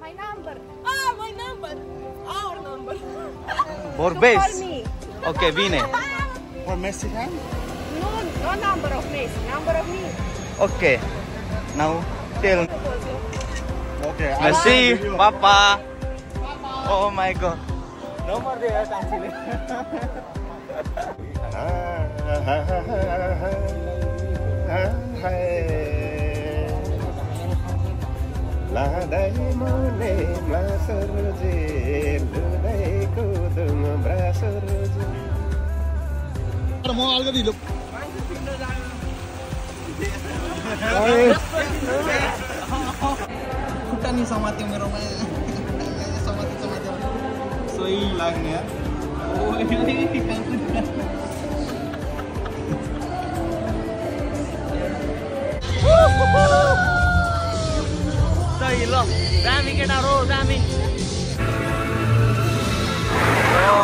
My number. Ah, my number. Our number. For me. okay, Vine. For Messi hand? No, no number of Messi, number of me. Okay. Now tell me. Okay. Messi, Papa. Papa. Oh my god. No more there, actually. ah, ah, ah, ah, ah, ah, ah. लाँदै मुने ब्लासरुजे लुदै कुदुङ ब्रासरुजे म अलिकति ढिलो खुट्टा नि समात्यो मेरोमा समात्यो समात्यो सही लाग्ने यार सही ल दामी केटा रो दामी ओ,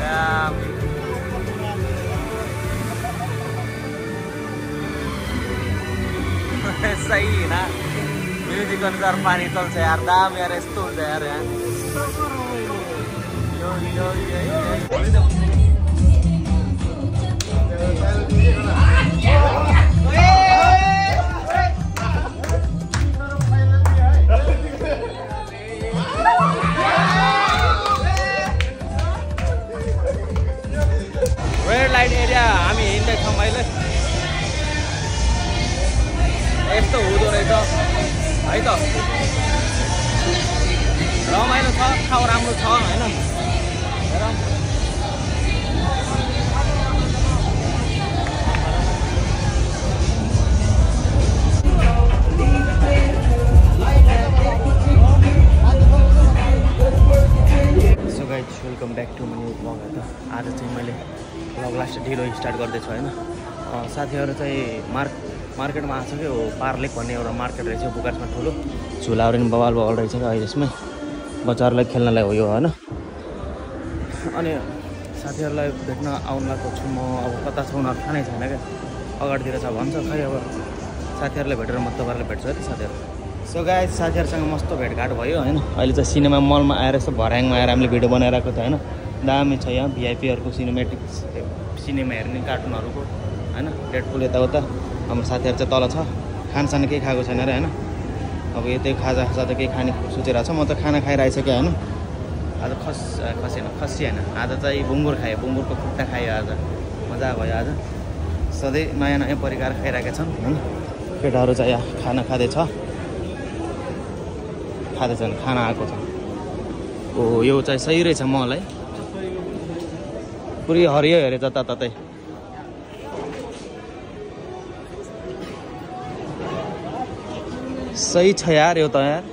दामी सही ना म्युजिक अनुसार पानी चल्छ यार दाम यार यस्तो हुन्छ यार यहाँ यो, यो, यो, यो, लाइट एरिया हामी हिँड्दैछौँ अहिले यस्तो हुँदो रहेछ। है त? रमाइलो छ ठाउँ राम्रो छ होइन? ढिलो स्टार्ट गर्दैछु होइन। साथीहरू चाहिँ मार्क मार्केटमा आएको छ कि हो पार्लेक भन्ने एउटा मार्केट रहेछ बुकार्समा ठुलो। झुलाहरू नि बवाल बवाल रहेछ कि अहिले यसमै। बच्चाहरूलाई खेल्नलाई हो यो होइन। अनि साथीहरूलाई भेट्न आउनु लागेको छु म अब कता छ उनीहरू थाहा नै छैन क्या। अगाडितिर छ भन्छ खै अब साथीहरूलाई भेटेर म तपाईँहरूलाई भेट्छु है साथीहरू। सो गाई साथीहरूसँग मस्तो भेटघाट भयो होइन। अहिले चाहिँ सिनेमा मलमा आएर यस्तो भर्याङमा आएर हामीले भिडियो बनाइरहेको थियो होइन। दामी छ यहाँ भिआइपीहरूको सिनेमेटिक सिनेमा हेर्ने कार्टुनहरूको होइन? डेडपुल यताउता हाम्रो साथीहरू चाहिँ तल छ। खानसाना केही खाएको छैन अरे होइन? अब यतै खाजा खाजा त केही खाने सोचिरहेको छ। म त खाना खाइरहेको क्या होइन? आज खस खसी होइन खसी होइन। आज चाहिँ बुङ्गुर खायो बुङ्गुरको खुट्टा खायो आज। मजा भयो आज। सधैँ नयाँ नयाँ परिकार खाइरहेका छन् होइन? केटाहरू चाहिँ खाना खाँदैछ। खाँदैछन् खाना आएको छ। ओ यो चाहिँ सही रहेछ मलाई। पुरै हरियो हेरे जताततै सही छ यार यो त यार।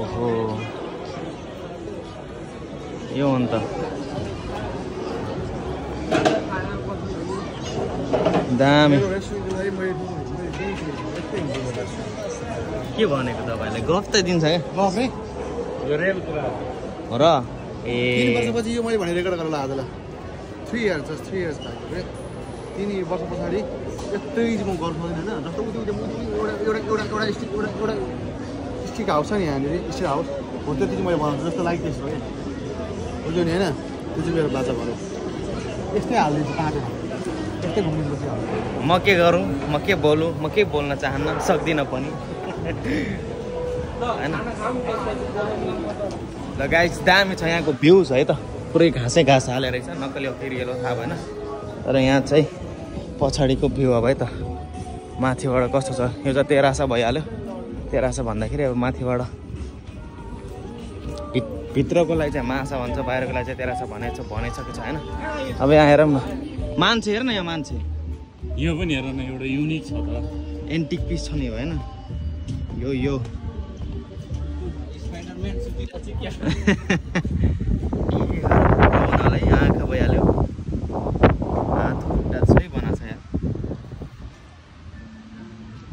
ओहो। यो हो नि त। दामी। के भनेको तपाईँलाई गफ त दिन्छ क्या। यो रेल कुरा र? तिन ए वर्षपछि यो मैले भने रेकर्ड गरेर आज ल three years just three years भएको रे तिन वर्ष पछाडि चाहिँ म गर्नु सक्दिनँ होइन? जस्तो उति उति एउटा एउटा एउटा एउटा स्टिक एउटा एउटा स्टिक हाउस छ नि यहाँनिर स्टिक हाउस हो त्यति चाहिँ मैले बनाउँछु जस्तो लाइक त्यसो क्या बुझ्यो नि होइन? त्यो चाहिँ मेरो बाचा भयो। यस्तै हालिदिन्छु काँटो यस्तै म के गरौँ म के बोलुँ म के बोल्न चाहन्न सक्दिनँ पनि। होइन? ल गाइस दामी छ यहाँको भ्युज है त। पुरै घाँसै घाँस हालेर रहेछ नक्कली हो फेरि यसो थाहा भएन। तर यहाँ चाहिँ पछाडिको भ्यू अब है त। माथिबाट कस्तो छ? यो चाहिँ तेरासा भइहाल्यो। तेरासा भन्दाखेरि अब माथिबाट। भित भित्रकोलाई चाहिँ माछा भन्छ बाहिरकोलाई चाहिँ तेरासा भनेछ भनेछ कि छ होइन अब यहाँ हेरौँ न। मान्छे हेर न यहाँ मान्छे। यो पनि हेर न एउटा युनिक छ त। एन्टिक पिस छ नि होइन? यो यो। आँखा भइहाल्यो हात खुट्टा सबै बनाएको छ यहाँ।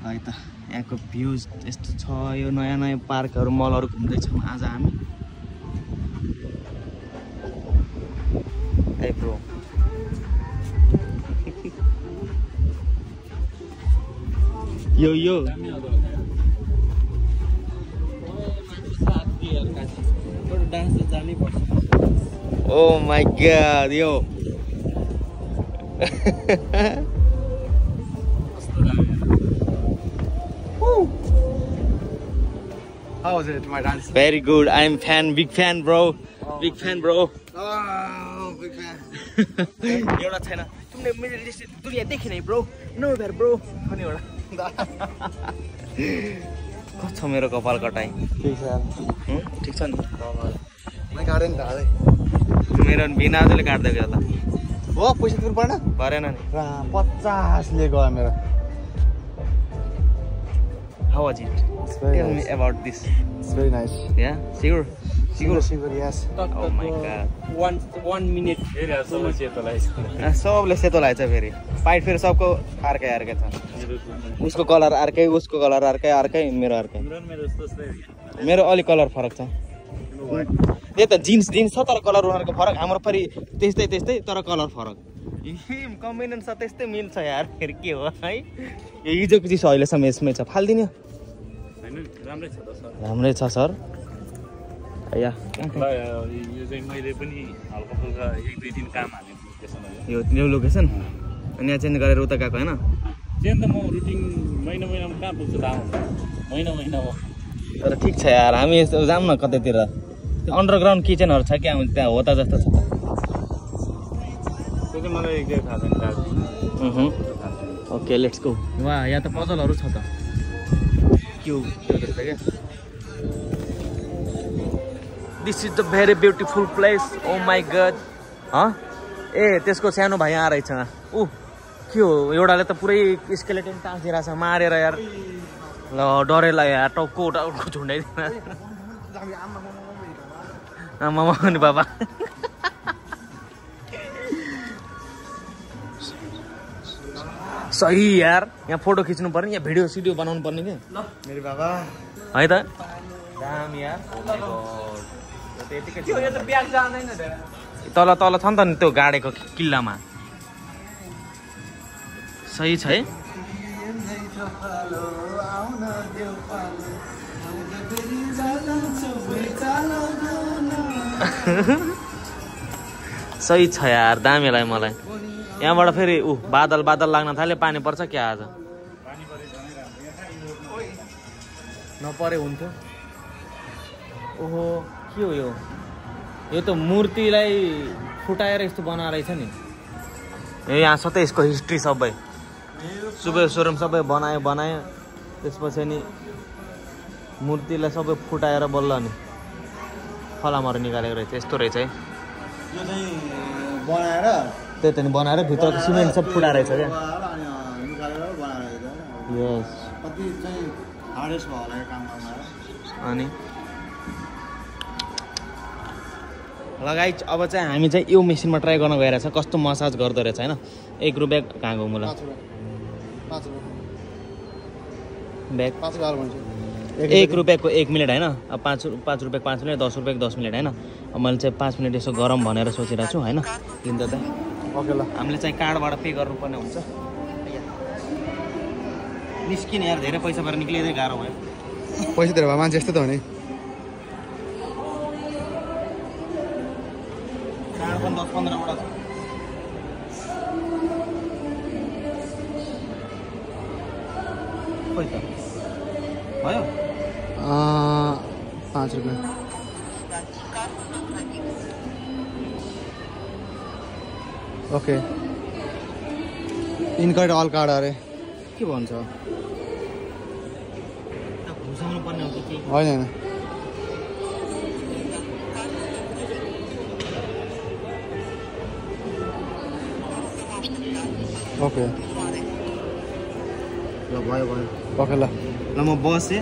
है त यहाँको भ्युज यस्तो छ यो नयाँ नयाँ पार्कहरू मलहरू घुम्दैछौँ आज हामी। ब्रो। यो यो। डान्स त जानै पर्छ। गॉड यो कस्तो लाग्यो How was it, my dance? Very good I am fan big fan bro big fan bro Oh, big fan. एउटा छैन तुमले मेरो लिस्ट दुनिया देखि नै ब्रो नो भेर ब्रो अनि एउटा कस्तो मेरो कपाल कटाइ ठिक छ यार हुँ? ठिक छ नि? मैं काटेँ नि त हालै मेरो बिना आजले काटिदिएको त हो पैसा तिर्नु परेन परेन नि पचासले गयो मेरो। It's very It's very nice. Sigur, sigur, yes. Oh my God. सबले सेतो लाग्छ फेरि। पाइट फेरि सबको अर्कै अर्कै छ उसको कलर अर्कै उसको कलर अर्कै अर्कै मेरो अर्कै मेरो अलिक कलर फरक छ त्यही त जिन्स जिन्स छ तर कलर उनीहरूको फरक। हाम्रो फेरि त्यस्तै त्यस्तै तर कलर फरक। कम्बिनेसन छ त्यस्तै मिल्छ यार फेरि के हो है? हिजोको चिज अहिलेसम्म यसमै छ। फालिदिने होइन राम्रै छ त सर। राम्रै छ सर। या चाहिँ मैले पनि हल्का फुल्का एक दुई दिन काम हालेँ। यो न्यु लोकेसन अनि यहाँ चेन्ज गरेर उता गएको होइन? त्यही त म रुटिन महिना महिनामा कहाँ पुग्छु हुन्छ महिना महिना हो तर ठिक छ यार। हामी यस्तो जाऊँ न कतैतिर। अन्डरग्राउन्ड किचनहरू छ क्या? त्यहाँ हो त जस्तो छ। ओके लेट्स गो वा यहाँ त पजलहरू छ त। Q? This is the very beautiful place oh my god हँ ए त्यसको सानो भाइ यहाँ रहेछ। ऊ के हो? एउटाले त पुरै स्केलेटन टाँसिरहेछ मारेर यार। ल डरेला यार टाउको टाउको झुन्डाइदिन आमा नि बाबा सही यार यहाँ फोटो खिच्नु पर्ने यहाँ भिडियो सिडियो बनाउनु पर्ने कि मेरो बाबा। है त? दाम यार। तल तल छ नि त नि त्यो गाडेको किल्लामा। सही छ है? सही छ यार दामीलाई मलाई। यहाँबाट फेरि ऊ बादल बादल लाग्न थाल्यो पानी पर्छ क्या आज? नपरे हुन्थ्यो। ओहो के हो यो? यो त मूर्तिलाई फुटाएर यस्तो बनाएर रहेछ नि। ए यहाँ छ त यसको हिस्ट्री सबै। सुबेश्वरम सबै बनायो बनायो। त्यसपछि नि मूर्तिलाई सबै फुटाएर बल्ल नि। फलामहरू निकालेको रहेछ यस्तो रहेछ है। यो चाहिँ बनाएर त्यही त नि बनाएर भित्रको सिमेन्ट सब फुटाएर रहेछ क्या। अनि लगाइ अब चाहिँ हामी चाहिँ यो मेसिनमा ट्राई गर्न गइरहेको छ। कस्तो मसाज गर्दो रहेछ होइन? एक रुपियाँ कहाँ रुपियाँ। ब्याग एक रुपियाँको एक मिनट होइन? अब पाँच पाँच रुपियाँ पाँच मिनट दस रुपियाँको दस मिनट होइन? अब मैले चाहिँ पाँच मिनट यसो गरम भनेर सोचिरहेको छु होइन? लिँदा त ओके ल। हामीले चाहिँ कार्डबाट पे गर्नुपर्ने हुन्छ। निस्किने यार धेरै पैसा भएर निक्लिँदै गाह्रो भयो। पैसा दिएर भए मान्छे यस्तो त हो नि। दस पन्ध्रवटा छ। खोइ त। भयो। पाँच रुपियाँ ओके। इनकट अल कार्ड अरे। के भन्छ? होइन होइन। ओके। ल भयो भयो। ओके ल। ल म बसेँ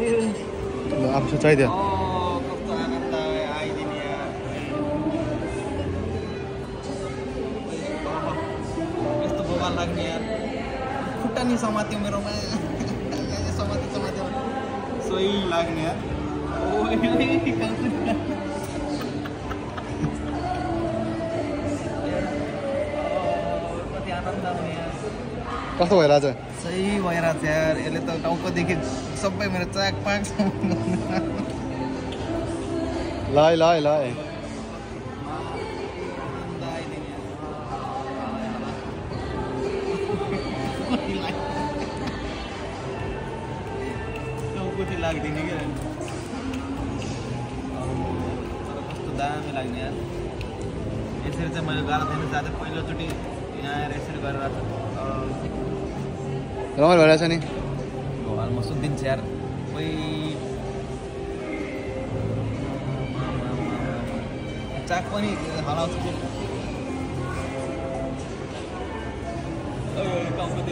ल अब सुचाइदियो कस्तो आनन्द आइदिने यार यस्तो बोबाल लाग्ने यार खुट्टा नि समात्यो मेरोमा समात्यो समात्यो सही लाग्ने कस्तो भइरहेछ सही भइरहेको छ यार यसले त टाउकोदेखि सबै मेरो चाक पाक. ल ल ल लाग्दिने क्या कस्तो दामी लाग्ने यार. यसरी चाहिँ मैले गएको थिएन जाँदा पहिलोचोटि यहाँ आएर यसरी गरेर रमाइलो भइरहेछ नि घरमा सुत्दिन्छ यार कोही चाक पनि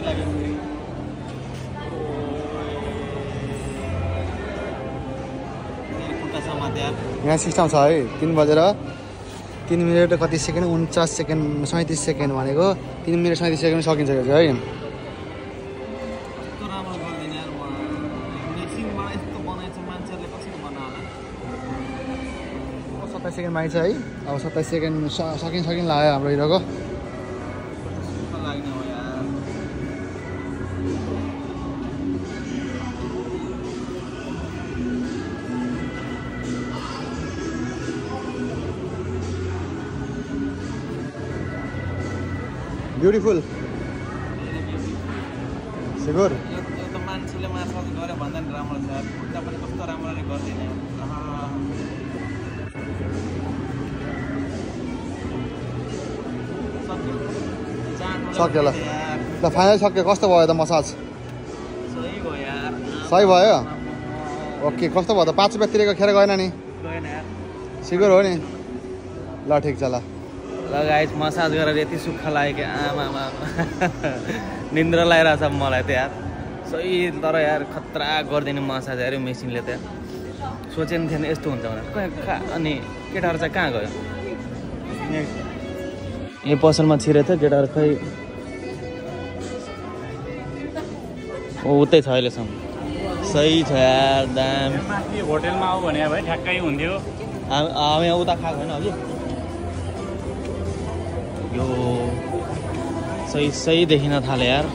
लाग्यो यहाँ सिस्टम छ है तिन बजेर तिन मिनट कति सेकेन्ड उन्चास सेकेन्ड सैँतिस सेकेन्ड भनेको तिन मिनट सैँतिस सेकेन्ड सकिन्छ है सेकेन्ड माइछ है। अब सत्ताइस सेकेन्ड सकिन सकिन लाग्यो हाम्रो हिरोको। ब्युटिफुल सिगुर सक्यो ल। फाइनल सक्यो कस्तो भयो त मसाज? सही भयो ओके कस्तो भयो त? पाँच रुपियाँ तिरेको खेर गएन नि? गएन यार। सिगुर हो नि? ल ठिक छ ल। लगायत मसाज गरेर यति सुक्खा लाग्यो कि आमा निन्द्रा लगाइरहेछ मलाई त यार। सही तर यार खतरा गरिदिने मसाज यो मेसिनले त सोचेन थिएन यस्तो हुन्छ भनेर। कहाँ अनि केटाहरू चाहिँ कहाँ गयो? यही पसलमा छिरेको थियो केटाहरू खै उतै छ अहिलेसम्म। सही छ यार दाम। होटेलमा आऊ भने भए ठ्याक्कै हुन्थ्यो। हामी उता खाएको होइन अघि यो सही सही देखिन थाल्यो यार।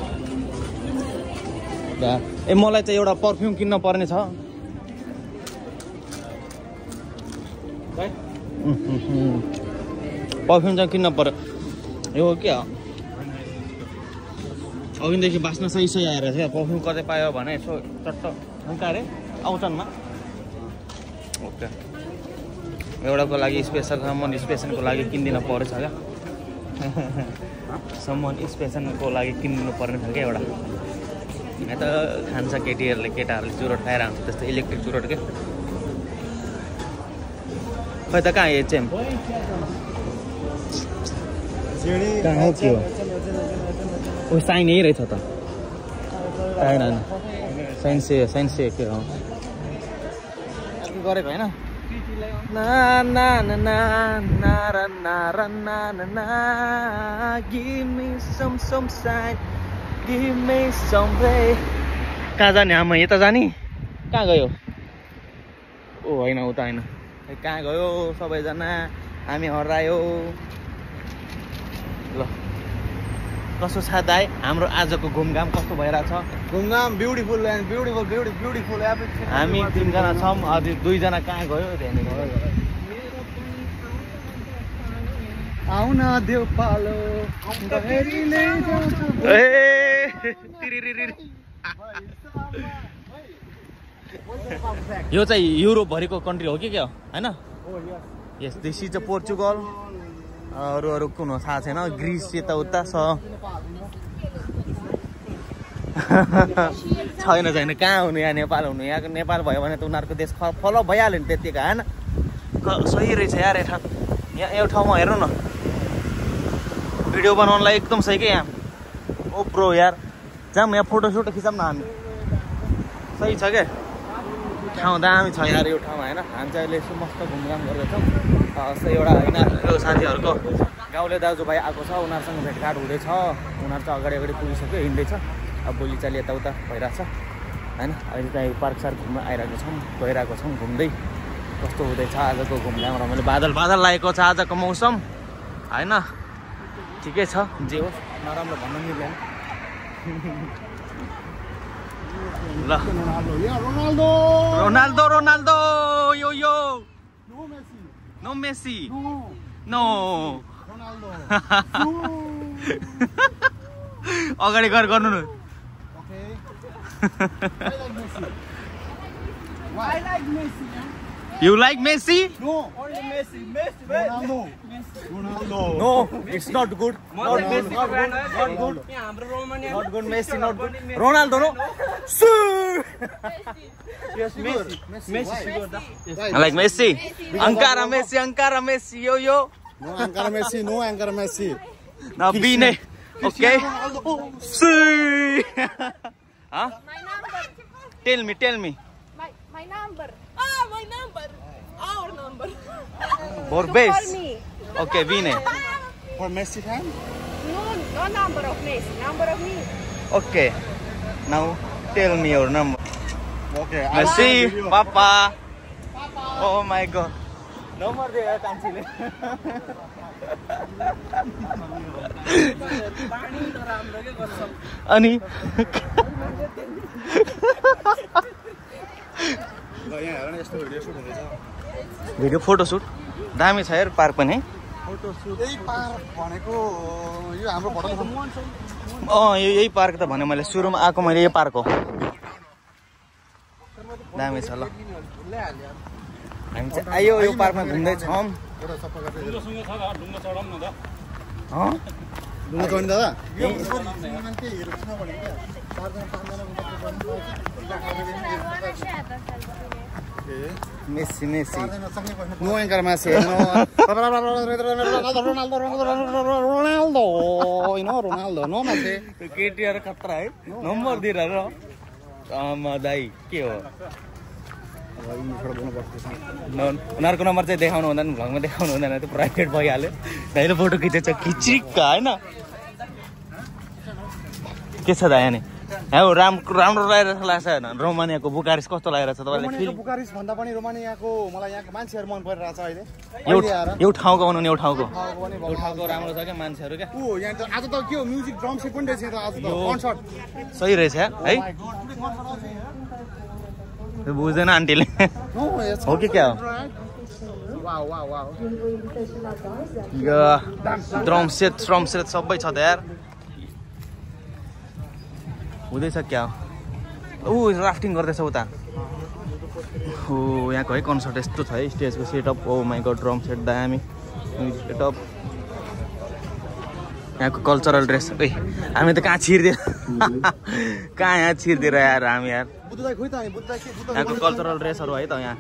ए मलाई चाहिँ एउटा पर्फ्युम किन्न पर्ने छ। पर्फ्युम चाहिँ किन्न पर्यो। यो के हो? अघिदेखि बाँच्न सही सही आएर थियो। पर्फ्युम कतै पायो भने यसो चट्ट कहाँ अरे आउँछन्मा। ओके। एउटाको लागि स्पेसल सम्मन स्पेसनको लागि किनिदिनु परेछ क्या। सम्मन स्पेसनको लागि किनिदिनु पर्ने छ क्या एउटा। यहाँ त खान्छ केटीहरूले केटाहरूले चुरोट खाएर हुन्छ त्यस्तो इलेक्ट्रिक चुरोट के? खै त कहाँ एचएम? कहाँ हो के हो ओ साइन यही रहेछ त। होइन। होइन साइन्स साइन्स के हो। गरेको होइन? कहाँ जाने आमा यता जाने? कहाँ गयो? ओ होइन उता होइन। कहाँ गयो? सबैजना हामी हरायो। कसो छ दाइ हाम्रो आजको घुमघाम कस्तो भइरहेछ? घुमघाम beautiful and beautiful beauty beautiful हामी तिनजना छौँ। अझै दुईजना कहाँ गयो? त्यहाँनिर। आउन देउ पालो। यो चाहिँ युरोपभरिको कन्ट्री हो कि क्या हो? होइन? यस दिस इज पोर्चुगल अरू अरू कुन हो थाहा छैन। ग्रिस यताउता छ। छैन छैन। कहाँ हुनु यहाँ? नेपाल हुनु। यहाँ नेपाल भयो भने त उनीहरूको देश फलो भइहाल्यो नि त्यतिको होइन? सही रहेछ यार यहाँ यहाँ एउटा ठाउँमा हेर्नु न। भिडियो बनाउनलाई एकदम सही क्या यहाँ? प्रो यार। जाऊँ यहाँ फोटो सोटो खिचौँ न हामी। सही छ क्या ठाउँ दामी छ यार यो ठाउँमा होइन? हामी चाहिँ अहिले यसो मस्त घुमघाम गर्दैछौँ। अ, यस्तो एउटा होइन। साथीहरूको। गाउँले दाजुभाइ आएको छ उनीहरूसँग भेटघाट हुँदैछ। उनीहरू चाहिँ अगाडि अगाडि पुगिसक्यो हिँड्दैछ। अब बोलीचाली यताउता भइरहेछ। होइन अहिले चाहिँ पार्क सार्क घुम्न आइरहेको छौँ गइरहेको छौँ घुम्दै। कस्तो हुँदैछ आजको घुमघाम रमाइलो बादल बादल लागेको छ आजको मौसम। होइन ठिकै छ जे होस् नराम्रो भन्नु मिल्दैन। ल। Ronaldo Ronaldo. रोनाल्डो यो यो। No Messi no Messi No. No Ronaldo. अगाडि गएर गर्नु न Okay. I like Messi. Why? I like Messi. You like Messi No. Only Messi. Messi. Ronaldo. Ronaldo. No it's not good Not Messi. Not good यहाँ हाम्रो Romania not good Messi not good Ronaldo no Messi. Messi. Why? I like Messi. Ankara Messi, Ankara Messi, yo yo. No Ankara Messi. No Ankara Messi. Now Bine. Okay. See. huh? My number. Tell me, tell me. My, my number. Ah, my number. Number. For To base. Call me. Okay, Bine. For Messi fan? No, no number of Messi. Number of me. Okay. Now tell me your number. Okay. Messi, you- Papa. Oh my God. Number दियो कान्छीले अनि यहाँ हेर यस्तो video shoot हुँदैछ video photoshoot. दामी छ यार पार्क पनि। यही अँ यो यही पार्क त भने मैले सुरुमा आएको मैले यो पार्क हो। दामी छ ल। हामी चाहिँ आयो यो पार्कमा घुम्दैछौँ। दादा चारजना सँगै बस्नु नो एङ्कर मासे रोनाल्डो रोनाल्डो होइन रोनाल्डो नो मासे त्यो केटीहरू खतरा है नम्बर दिएर आमा दाई के हो न- उनीहरूको नम्बर चाहिँ देखाउनु हुँदैन भ्लगमा देखाउनु हुँदैन त्यो प्राइभेट भइहाल्यो दाइले फोटो खिचेछ खिचिक्क होइन के छ दाइ नि हो राम राम्रो लगाइरहेछ लाग्छ। होइन रोमानियाको बुकारिस कस्तो लागिरहेछ तपाईँलाई रोमानियाको फिल बुकारिस भन्दा पनि रोमानियाको मलाई यहाँको मान्छेहरू मन परिरहेछ अहिले। यो अहिले यो ठाउँको भनौँ न यो ठाउँको। ठाउँको पनि यो ठाउँको राम्रो छ क्या मान्छेहरू क्या? ऊ यहाँ त आज त के हो म्युजिक ड्रम सेट पनि रहेछ त आज त। कन्सर्ट। सही रहेछ है? त्यो बुझ्दैन आन्टीले। हो कि क्या हो? ड्रम सेट स्ट्रम सेट सबै छ त यार। हुँदैछ क्या? हो ऊ राफ्टिङ गर्दैछ उता। हो यहाँको है कन्सर्ट यस्तो छ है स्टेजको सेटअप ओ माइको ड्रम सेट दामी सेटअप यहाँको कल्चरल ड्रेस ए हामी त कहाँ छिर्दियो? कहाँ यहाँ छिर्दिएर यार हामी यार? यहाँको कल्चरल ड्रेसहरू है त यहाँ.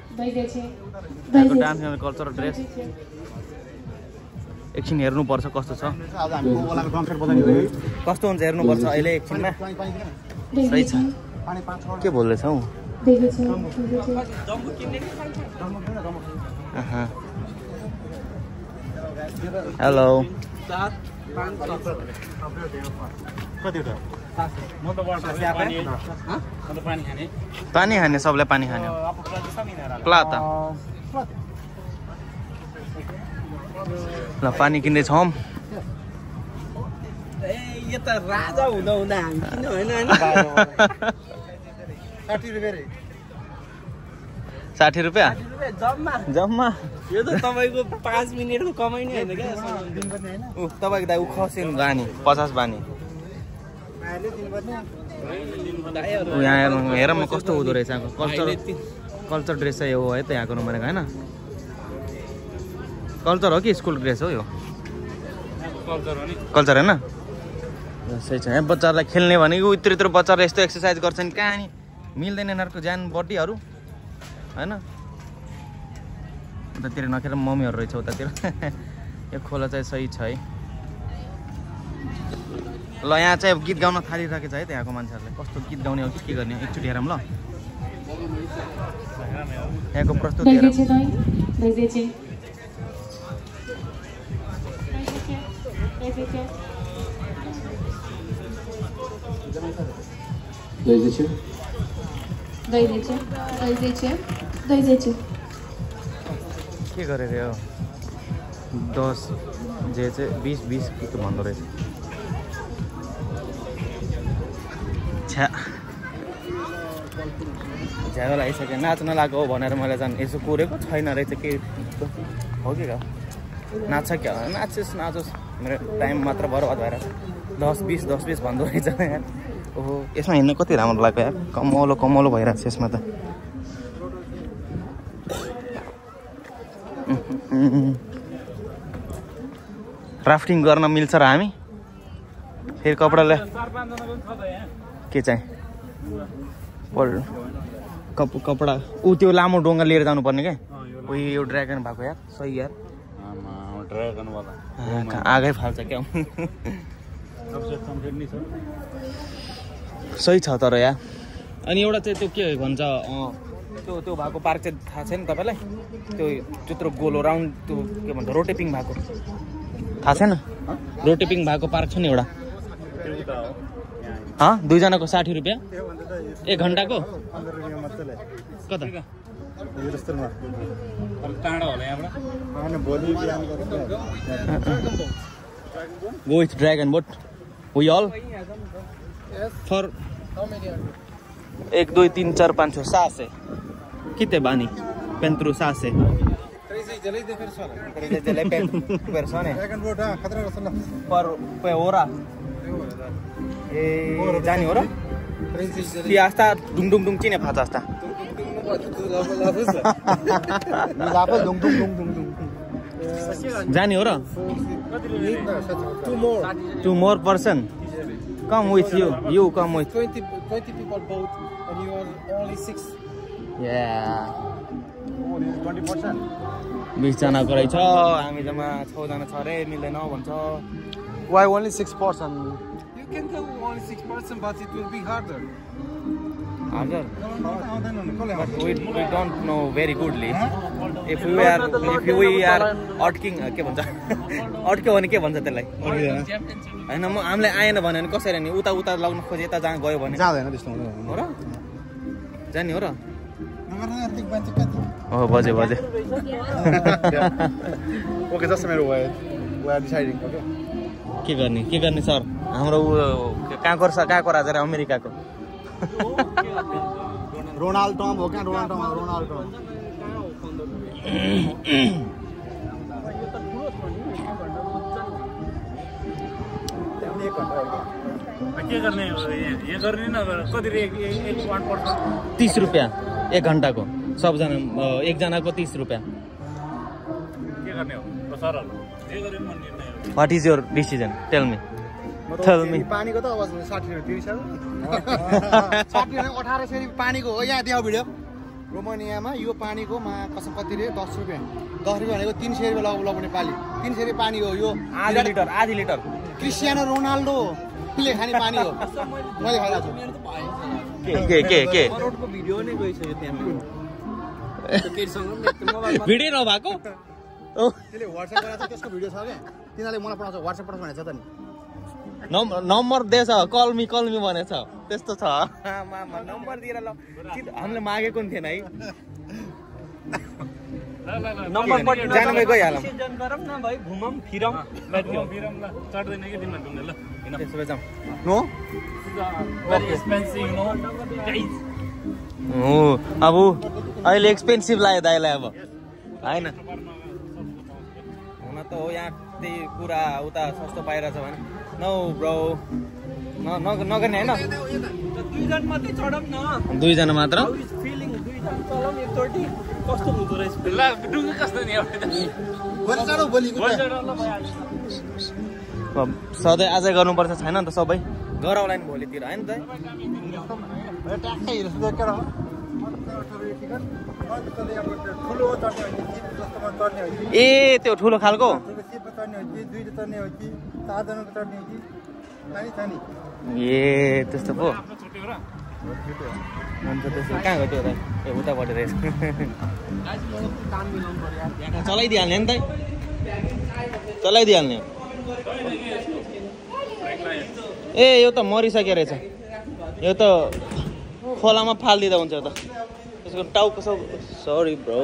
यहाँको डान्स कल्चरल ड्रेस एकछिन हेर्नुपर्छ कस्तो छ। हो कस्तो हुन्छ हेर्नुपर्छ अहिले एकछिनमा? सही छ पानी पाँच छ। के बोल्दैछौ. हेलो त पानी त खाने पानी खाने सबलाई पानी खाने। हो प्लाता। ल पानी किन्दैछौँ। यो त राजा हुँदा हुँदा हामी किन होइन होइन साठी रुपियाँ साठी रुपियाँ जम्मा जम्मा यो त तपाईँको पाँच मिनटको कमाइ नै होइन क्या ऊ तपाईँको दाइ ऊ खसिनु बानी पचास बानी यहाँ हेर म कस्तो हुँदो रहेछ यहाँको कल्चर कल्चर ड्रेस चाहिँ हो है त यहाँको नमानेको होइन कल्चर हो कि स्कुल ड्रेस हो यो कल्चर हो नि कल्चर होइन सही छ। यहाँ बच्चाहरूलाई खेल्ने भनेको यत्रो यत्रो बच्चाहरूले यस्तो एक्सर्साइज गर्छन् कहाँ नि? मिल्दैन यिनीहरूको ज्यान बडीहरू। होइन? उतातिर नखेर मम्मीहरू रहेछ उतातिर। यो खोला चाहिँ सही छ है। ल यहाँ चाहिँ अब गीत गाउन थालिरहेको छ है त यहाँको मान्छेहरूले। कस्तो गीत गाउने हो कि गर्ने? एकचोटि हेरौँ ल। यहाँको प्रस्तुति हेरौँ। Dojdziecie? Dojdziecie. Dojdziecie. Dojdziecie? के गरेर यो दस जे चाहिँ बिस बिस के भन्दो रहेछ छ्या झ्यारो लागिसक्यो नाच्न लाग्यो भनेर मैले झन् यसो कोरेको छैन रहेछ के हो कि का नाच्छ क्या नाचोस् नाचोस् मेरो टाइम मात्र बर्बाद भएर दस बिस दस बिस भन्दो रहेछ यार ओहो यसमा हिँड्नु कति राम्रो लाग्यो यार? कमलो कमलो भइरहेको छ यसमा त। राफ्टिङ गर्न मिल्छ र हामी? फेरि कपडा ल्या। के चाहिँ? पढ कप कपडा। ऊ त्यो लामो डोङ्गा लिएर जानुपर्ने क्या उयो यो ड्रागन भएको यार सही यार। आगै फाल्छ क्या सबसे कम्प्लिट नै छ सही छ तर यार अनि एउटा चाहिँ त्यो के भन्छ अँ, त्यो त्यो भएको पार्क चाहिँ थाहा छैन तपाईँलाई? त्यो त्यत्रो गोलो राउन्ड त्यो के भन्छ रोटेपिङ भएको। थाहा छैन? रोटेपिङ भएको पार्क छ नि एउटा। दुईजनाको साठी रुपियाँ? एक घन्टाको? कता? अलिक टाढा होला यहाँबाट Go with dragon boat. We all? For एक दुई तिन चार पाँच छ सात सय किते बानी? पेन्त्रु सात सय पर पे हो र ए जाने हो र ती आस्ता डुङ डुङ डुङ चिने फाचा आस्ता जाने हो र? Two more two more person कम हुन्छ बिसजनाको रहेछ हामी जम्मा छजना छ अरे मिल्दैन भन्छ। वाइ ओन्ली सिक्स पर्सन हजुर But we, we don't know very goodly. If we are if we are अड्किङ के भन्छ? अड्क्यो भने के भन्छ त्यसलाई? होइन म हामीलाई आएन भन्यो भने कसरी नि उता उता लग्न खोजे यता जहाँ गयो भने। जाँदैन त्यस्तो हो र? जाने हो र? हो बजे बजे। ओके जस्तो मेरो के गर्ने? के गर्ने सर? हाम्रो ऊ कहाँको छ कहाँको राजा रे अमेरिकाको? रोनाल्ड टम हो क्या? रोनाल्ड टम रोनाल्ड टम के गर्ने गर्ने तिस रुपियाँ एक घन्टाको। सबजना एकजनाको तिस रुपियाँ। के गर्ने हो? What is your decision tell me Tell me. पानीको त आवाज साठी रुपियाँ रुपियाँ अठार सय रुपियाँ पानीको हो यहाँ देखाउ भिडियो। रोमानियामा यो पानीको मा कसम कति रे दस रुपियाँ। दस रुपियाँ भनेको तिन सय रुपियाँ लगाउ लगाउने पाली तिन सय रुपियाँ पानी हो यो। आधी लिटर आधी लिटर। क्रिस्टियानो रोनाल्डो ले खाने पानी हो। मैले खाइरहेको छु। के के के करोडको भिडियो नै गइसक्यो त्यहाँ। भिडियो नभएको? त्यसले वाट्सएप गरेर त्यसको भिडियो छ क्या? तिनीहरूले मलाई पठाउँछ वाट्सएप पठाउँछ भनेको छ त नि। नम्बर नम्बर दिएछ कल मी कल मी भनेछ। त्यस्तो छ। नम्बर दिएर ल। चित- हामीले मागेको नि थिएन नम्बर गइहालौँ। हो अब अहिले एक्सपेन्सिभ लाग्यो दाइलाई अब। होइन। हुन त हो यहाँ त्यही कुरा उता सस्तो पाइरहेछ भने। नौ ब्रो नगर्ने होइन। दुईजना मात्रै सधैँ आजै गर्नुपर्छ छैन नि त सबै? गरौँला नि भोलितिर होइन त? ए त्यो ठुलो खालको? चारजनाको चढ्ने हो कि खाने खाने ए त्यस्तो पो? हुन्छ त्यसो कहाँ गयो त? ए उतापट्टि रहेछ चलाइदिइहाल्ने नि त। चलाइदिइहाल्ने ए यो त मरिसक्यो रहेछ। यो त खोलामा फालिदिँदा हुन्छ त। त्यसको टाउको सब सरी ब्रो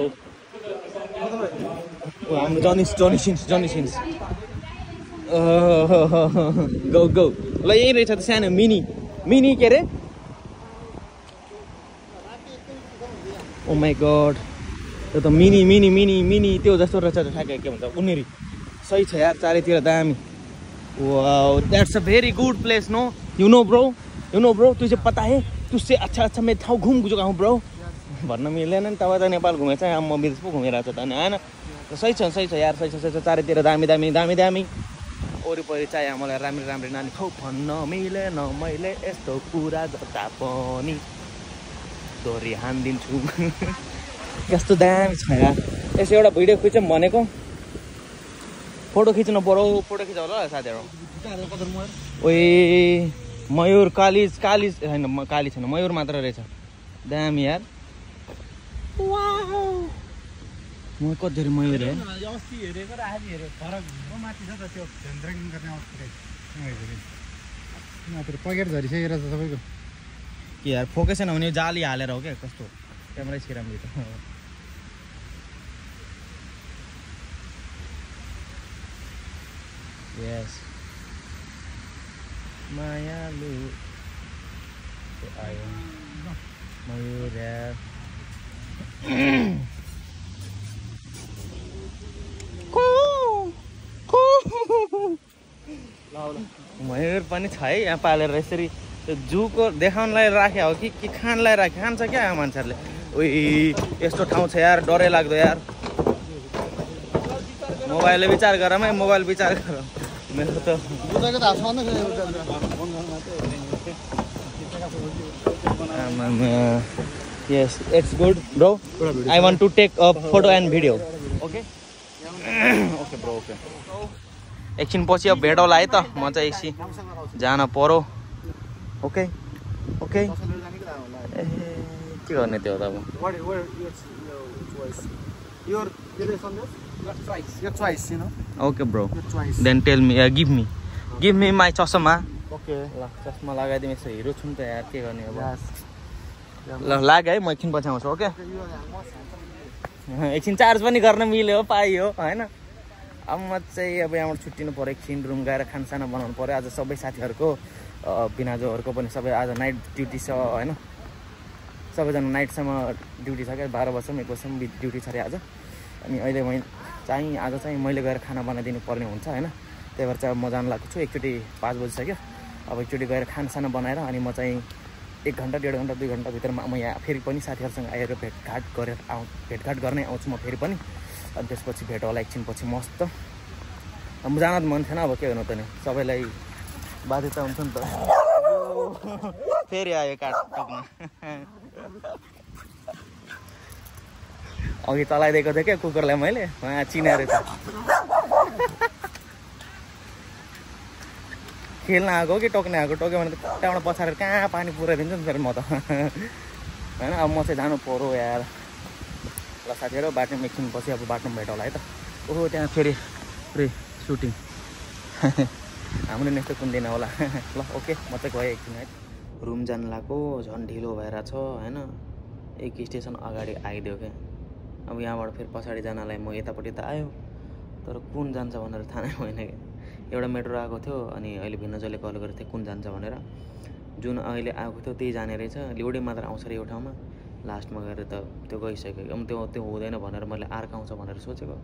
हाम्रो जनी जनी सिन्स जनी सिन्स गौ गौ ल यहीँ रहेछ त सानो मिनी मिनी के अरे ओ माई गड त्यो त मिनी मिनी मिनी मिनी त्यो जस्तो रहेछ ठ्याक्कै के भन्छ उनीहरू सही छ यार चारैतिर दामी that's a very good place no you know bro you know bro तुझे पता है तुझसे अच्छा अच्छा मैं ठाउँ घुम चुका हूँ ब्रो भन्न मिल्दैन नि तपाईँ त नेपाल घुमेछ यहाँ म विदेश पो घुमिरहेको छ त होइन सही छ सही छ यार सही छ सही छ चारैतिर दामी दामी दामी दामी वरिपरि चाहिँ मलाई राम्री राम्री नानी खौ भन्न मिलेन मैले यस्तो कुरा जता पनि। दोहोरी हानिदिन्छु। कस्तो दामी छ यार। यसो एउटा भिडियो खिचौँ भनेको। फोटो खिच्नु पऱ्यो फोटो खिच होला साथीहरू। ओए मयूर कालिज कालिज होइन काली छैन मयूर मात्र रहेछ। दामी यार। म कतिहरू मयूर है अस्ति हेरेको र आज हेरेको फरक माथि छ त त्यो ट्रेकिङ गर्ने मात्र पकेट झरिसकेर छ सबैको के यार फोकै छैन भने यो जाली हालेर हो क्या कस्तो? क्यामेरै छिराम्ली त। यस मायालु। आयो। मयूर मयूर पनि छ है यहाँ पालेर यसरी जूको देखाउनलाई राखे हो कि कि खानलाई राखे खान्छ क्या यहाँ मान्छेहरूले? उही यस्तो ठाउँ छ यार डरै लाग्दो यार। मोबाइलले विचार गर है मोबाइल विचार गर। मेरो त yes it's good bro I want to take a photo and video okay okay bro okay एकछिन पछि अब भेटौँला है त म चाहिँ एकछिन जान पऱ्यो ओके ओके ए के गर्ने त्यो त अब. Okay bro. Then tell me give me give me my चसमा Okay. ल चस्मा लगाइदिउँ यसो हिरो छु नि त यार के गर्ने अब. ल लाग्यो है म एकछिन पछि आउँछु ओके एकछिन चार्ज पनि गर्न मिल्यो पाइयो होइन? अब म चाहिँ अब यहाँबाट छुट्टिनु पऱ्यो एकछिन रुम गएर खानसाना बनाउनु पऱ्यो। आज सबै साथीहरूको बिनाजोहरूको पनि सबै आज नाइट ड्युटी छ होइन? सबैजना नाइटसम्म ड्युटी छ क्या? बाह्र बजीसम्म एक बजीसम्म ड्युटी छ अरे आज। अनि अहिले मैले चाहिँ आज चाहिँ मैले गएर खाना बनाइदिनु पर्ने हुन्छ होइन? त्यही भएर चाहिँ अब म जानु लागेको छु। एकचोटि पाँच बजिसक्यो अब एकचोटि गएर खानासाना बनाएर अनि म चाहिँ एक घन्टा डेढ घन्टा दुई घन्टाभित्रमा म यहाँ फेरि पनि साथीहरूसँग आएर भेटघाट गरेर आउँ भेटघाट गर्नै आउँछु म फेरि पनि। अनि त्यसपछि भेट होला एकछिनपछि मस्त। अब जान त मन थिएन अब के गर्नु त नि? सबैलाई बाध्यता हुन्छ नि त। फेरि आयो टक्न। अघि चलाइदिएको थिएँ क्या कुकुरलाई मैले उहाँ चिनाएर खेल्न आएको कि टोक्ने आएको? टोक्यो भने त्यहाँबाट पछारेर कहाँ पानी पुऱ्याइदिन्छु नि फेरि म त। होइन अब म चाहिँ जानु पऱ्यो यार। ल साथीहरू बाटोमा एकछिन पछि अब बाटोमा भेट होला है त। ओहो त्यहाँ फेरि रे सुटिङ। हाम्रो नेक्स्ट कुन दिन होला। ल ओके म चाहिँ गएँ एकछिन है। रुम जानु लाग्यो झन् ढिलो भएर छ होइन? एक स्टेसन अगाडि आइदियो क्या अब यहाँबाट फेरि पछाडि जानलाई म यतापट्टि त आयो। तर कुन जान्छ भनेर थाहा नै भएन क्या एउटा मेट्रो आएको थियो अनि अहिले भिन्नजले कल गरेको थियो कुन जान्छ भनेर। जुन अहिले आएको थियो त्यही जाने रहेछ। लिउडे मात्र आउँछ अरे यो ठाउँमा। लास्टमा गएर त त्यो गइसक्यो। अब त्यो त्यो हुँदैन भनेर मैले अर्को आउँछ भनेर सोचेको।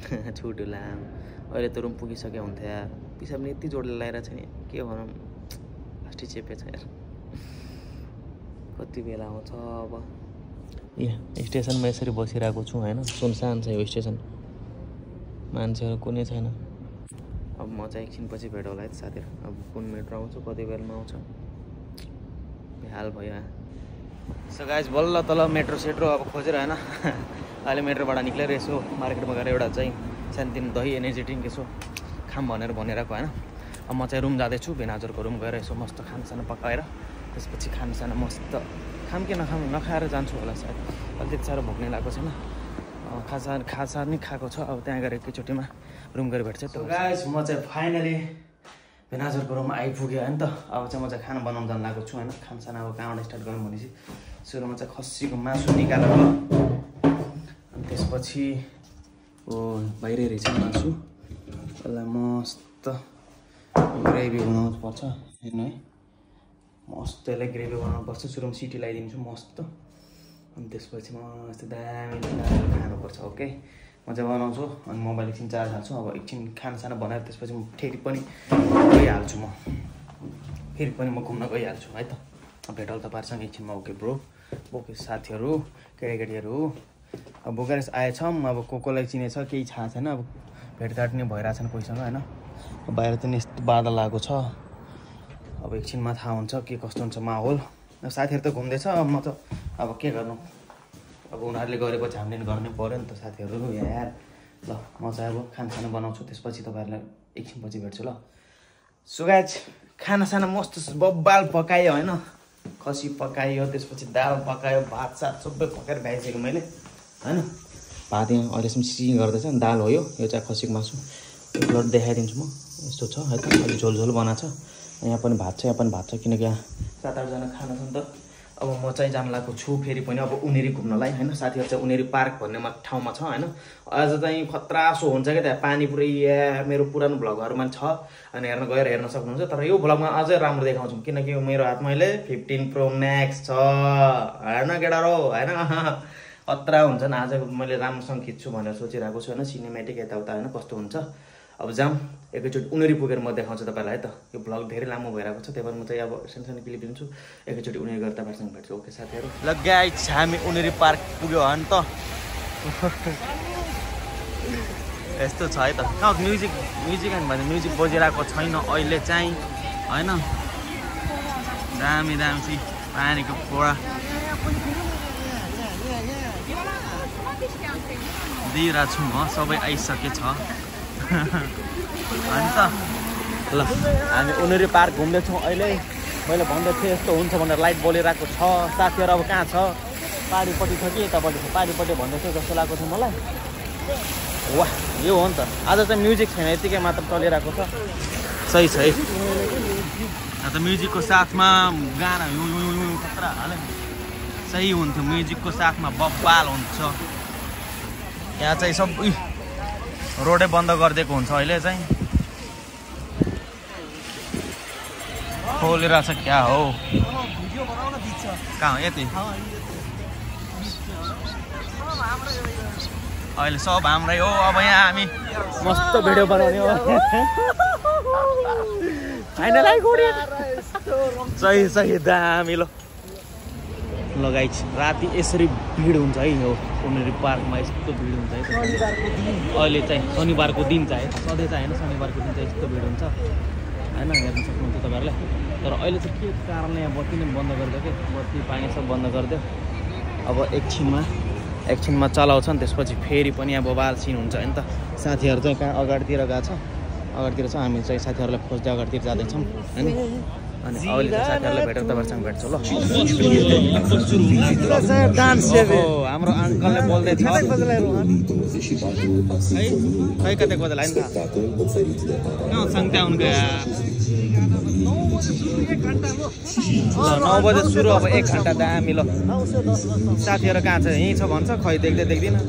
छुट्यो लाम। अहिले त रुम पुगिसक्यो हुन्थ्यो यार। पिसाबले यति जोडले लगाइरहेको छ नि के भनौँ? लास्टै चेपेछ यार। कति बेला आउँछ अब? ए स्टेसनमा यसरी बसिरहेको छु होइन? सुनसान छ यो स्टेसन। मान्छेहरू कुनै छैन। अब म चाहिँ एकछिनपछि भेट होला है त साथीहरू। अब कुन मेट्रो आउँछ कति बेलामा आउँछ? हाल भयो सो गाइज बल्ल तल मेट्रो सेट्रो अब खोजेर होइन अहिले मेट्रोबाट निक्लेर यसो मार्केटमा गएर एउटा चाहिँ सानोतिनो दही एनर्जी ड्रिङ्क यसो खाम भनेर भनिरहेको होइन। अब म चाहिँ रुम जाँदैछु भेनाजरको रुम गएर यसो मस्त खानासाना पकाएर त्यसपछि खानासाना मस्त खाम कि नखाम नखाएर जान्छु होला सायद। अहिले त्यति साह्रो भोक नै लागेको छैन। खाजा खाजा नि खाएको छ। अब त्यहाँ गएर एकैचोटिमा रुम गएर भेट्छ। त्यो गाइज म चाहिँ फाइनली भेनाजरको रुममा आइपुग्यो होइन त। अब चाहिँ म चाहिँ खाना बनाउनु जानु लागेको छु होइन। खानसाना अब कहाँबाट स्टार्ट गरौँ भनेपछि सुरुमा चाहिँ खसीको मासु निकालेर अनि त्यसपछि ओ बाहिरै रहेछ मासु। यसलाई मस्त ग्रेभी बनाउनु पर्छ हेर्नु है। मस्त यसलाई ग्रेभी बनाउनु पर्छ सुरुमा सिटी लगाइदिन्छु मस्त। अनि त्यसपछि मस्त दामी दामी खानुपर्छ ओके? म चाहिँ बनाउँछु अनि मोबाइल एकछिन चार्ज हाल्छु। अब एकछिन खानासाना बनाएर त्यसपछि म फेरि पनि गइहाल्छु म। फेरि पनि म घुम्न गइहाल्छु है त? भेटल त पार्छौँ एकछिनमा ओके ब्रो ओके साथीहरू केटाकेटीहरू। अब बोकेर आएछौँ अब को कोलाई चिनेछ केही थाहा छैन। अब भेटघाट नि भइरहेको छैन कोहीसँग होइन? बाहिर चाहिँ यस्तो बादल आएको छ। अब एकछिनमा थाहा हुन्छ के कस्तो हुन्छ माहौल। साथीहरू त घुम्दैछ म त अब के गर्नु? अब उनीहरूले गरेपछि हामीले गर्नै पऱ्यो नि त साथीहरू। यार ल म चाहिँ अब खानासाना बनाउँछु त्यसपछि तपाईँहरूलाई एकछिनपछि भेट्छु ल। सुगाज खानासाना मस्त बब्बाल पकायो होइन? खसी पकायो त्यसपछि दाल पकायो भात सात सबै पकाएर भ्याइसकेँ मैले होइन? भात यहाँ अहिलेसम्म सिसिङ गर्दैछ दाल हो यो। चाहिँ खसीको मासु। प्लट देखाइदिन्छु म। यस्तो छ है त अलिक झोल झोल बनाएको छ। यहाँ पनि भात छ यहाँ पनि भात छ किनकि यहाँ सात आठजना खाना छ नि त। अब म चाहिँ जान लागेको छु फेरि पनि अब उनेरी घुम्नलाई होइन? साथीहरू चाहिँ उनेरी पार्क भन्ने ठाउँमा छ होइन? आज चाहिँ खतरासो हुन्छ क्या त्यहाँ पानी पुरै या मेरो पुरानो भ्लगहरूमा छ अनि हेर्न गएर हेर्न सक्नुहुन्छ तर यो भ्लगमा अझै राम्रो देखाउँछु किनकि मेरो हातमा अहिले फिफ्टिन प्रो म्याक्स छ। होइन केटारो होइन? खतरा हुन्छ नि आज मैले राम्रोसँग खिच्छु भनेर सोचिरहेको छु होइन? सिनेमेटिक यताउता होइन? कस्तो हुन्छ? अब जाऊँ। एकैचोटि उनीहरू पुगेर म देखाउँछु तपाईँलाई है त। यो भ्लग धेरै लामो भइरहेको छ त्यही भएर म चाहिँ अब सानसानो क्लिप दिन्छु एकैचोटि उनीहरू गरेर तपाईँहरूसँग भेट्छु। ओके साथीहरू। ल गाइज हामी उनीहरू पार्क पुग्यो हो नि त। यस्तो छ है त। म्युजिक म्युजिक भने म्युजिक बजिरहेको छैन अहिले चाहिँ होइन? दामी दामी। चाहिँ पानीको फोडा। दिइरहेको छु म सबै आइसकेछ। अन्त ल हामी उनीहरू पार्क घुम्दैछौँ अहिले। मैले भन्दै थिएँ यस्तो हुन्छ भनेर लाइट बोलिरहेको छ। साथीहरू अब कहाँ छ? पारिपट्टि छ कि यतापट्टि छ? पारिपट्टि भन्दै थियो जस्तो लागेको थियो मलाई। वाह यो हो नि त। आज चाहिँ म्युजिक छैन यतिकै मात्र चलिरहेको छ। सही छ है अन्त म्युजिकको साथमा गाना खतरा हाल्यो नि सही हुन्थ्यो म्युजिकको साथमा बब्बाल हुन्छ। यहाँ चाहिँ सबै रोडै बन्द गरिदिएको हुन्छ अहिले चाहिँ। खोलिरहेछ क्या हो? कहाँ हो यति अहिले सब हाम्रै हो अब यहाँ हामी मस्त भिडियो बनाउने हो। सही सही दामी ल लगाइछ राति यसरी भिड हुन्छ है यो उनीहरू पार्कमा यस्तो भिड हुन्छ है। अहिले चाहिँ शनिबारको दिन चाहिँ सधैँ चाहिँ होइन शनिबारको दिन चाहिँ यस्तो भिड हुन्छ। होइन हेर्न सक्नुहुन्छ तपाईँहरूले। तर अहिले चाहिँ के कारणले यहाँ बत्ती नै बन्द गरिदियो कि? बत्ती पानी सब बन्द गरिदियो अब एकछिनमा एकछिनमा चलाउँछ नि त्यसपछि फेरि पनि अब बबाल सिन हुन्छ नि त। साथीहरू चाहिँ कहाँ अगाडितिर गएको छ? अगाडितिर छ हामी चाहिँ साथीहरूलाई खोज्दै अगाडितिर जाँदैछौँ होइन? अनि अहिले चाहिँ साथीहरूलाई भेटेर तपाईँहरूसँग भेट्छु ल। हाम्रो अङ्कलले बोल्दै है? खै कतै नौ बजे सुरु अब एक घन्टा दामी ल। साथीहरू कहाँ छ? यहीँ छ भन्छ? खै देख्दै देख्दिनँ।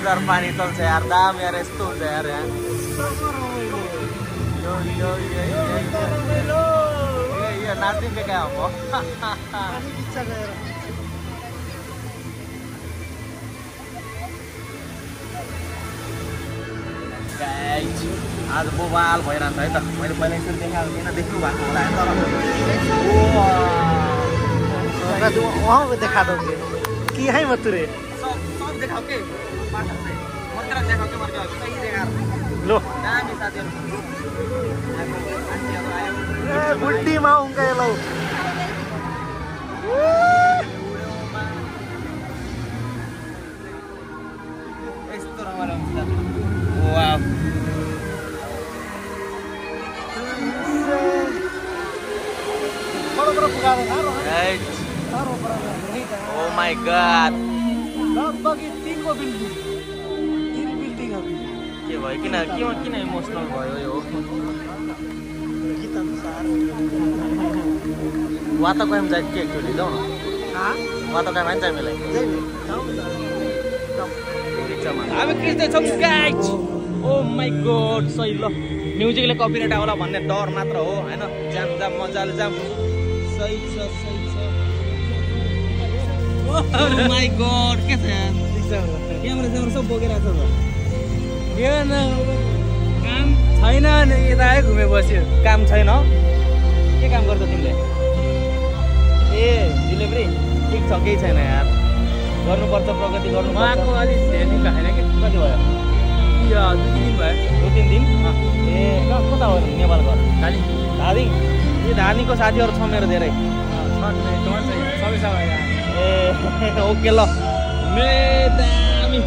अनुसार पानी चल्छ यार दाम यार यस्तो हुन्छ यार यहाँ यो क्या अब Guys, आज बोबाल भइरहेको छ है त मैले पहिला यसरी देखाएको थिइनँ देख्नु भएको होला है तर देखा दोगे कि यहीं मत रे सब सब देखाऊ के Oh my god. Lambang itu? भयो किन किन किन इमोसनल भयो यो अनुसार वाता कायम जाए के एकचोटि जाउँ न हाँ वाता कायम आइन्छ हामीलाई हामी गाइज ओ माई गोड सही ल म्युजिकले कपिराइट आउला भन्ने डर मात्र हो होइन जाम जाम मजाले जाम सही छ सही छ माई गोड के छ क्यामेरा स्यामेरा सब बोकेर छ किन काम छैन यता आयो घुमे बस्यो काम छैन। के काम गर्छ तिमीले? ए डेलिभरी ठिक छ केही छैन यार। गर्नुपर्छ प्रगति उहाँको गर्नुपर्छ अलिक धेरै भएन कि? कति भयो? दुई तिन दिन भयो। दुई तिन दिन? ए कता हो नेपाल घर। खालि धादिङ ए धादिङको साथीहरू छ मेरो धेरै। छन् सबै सबै ए ओके ल। मे दामी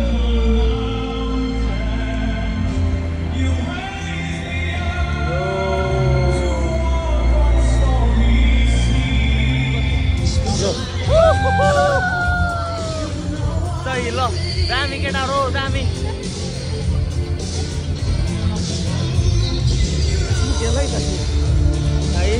सही ल दामी केटाहरू दामी है सही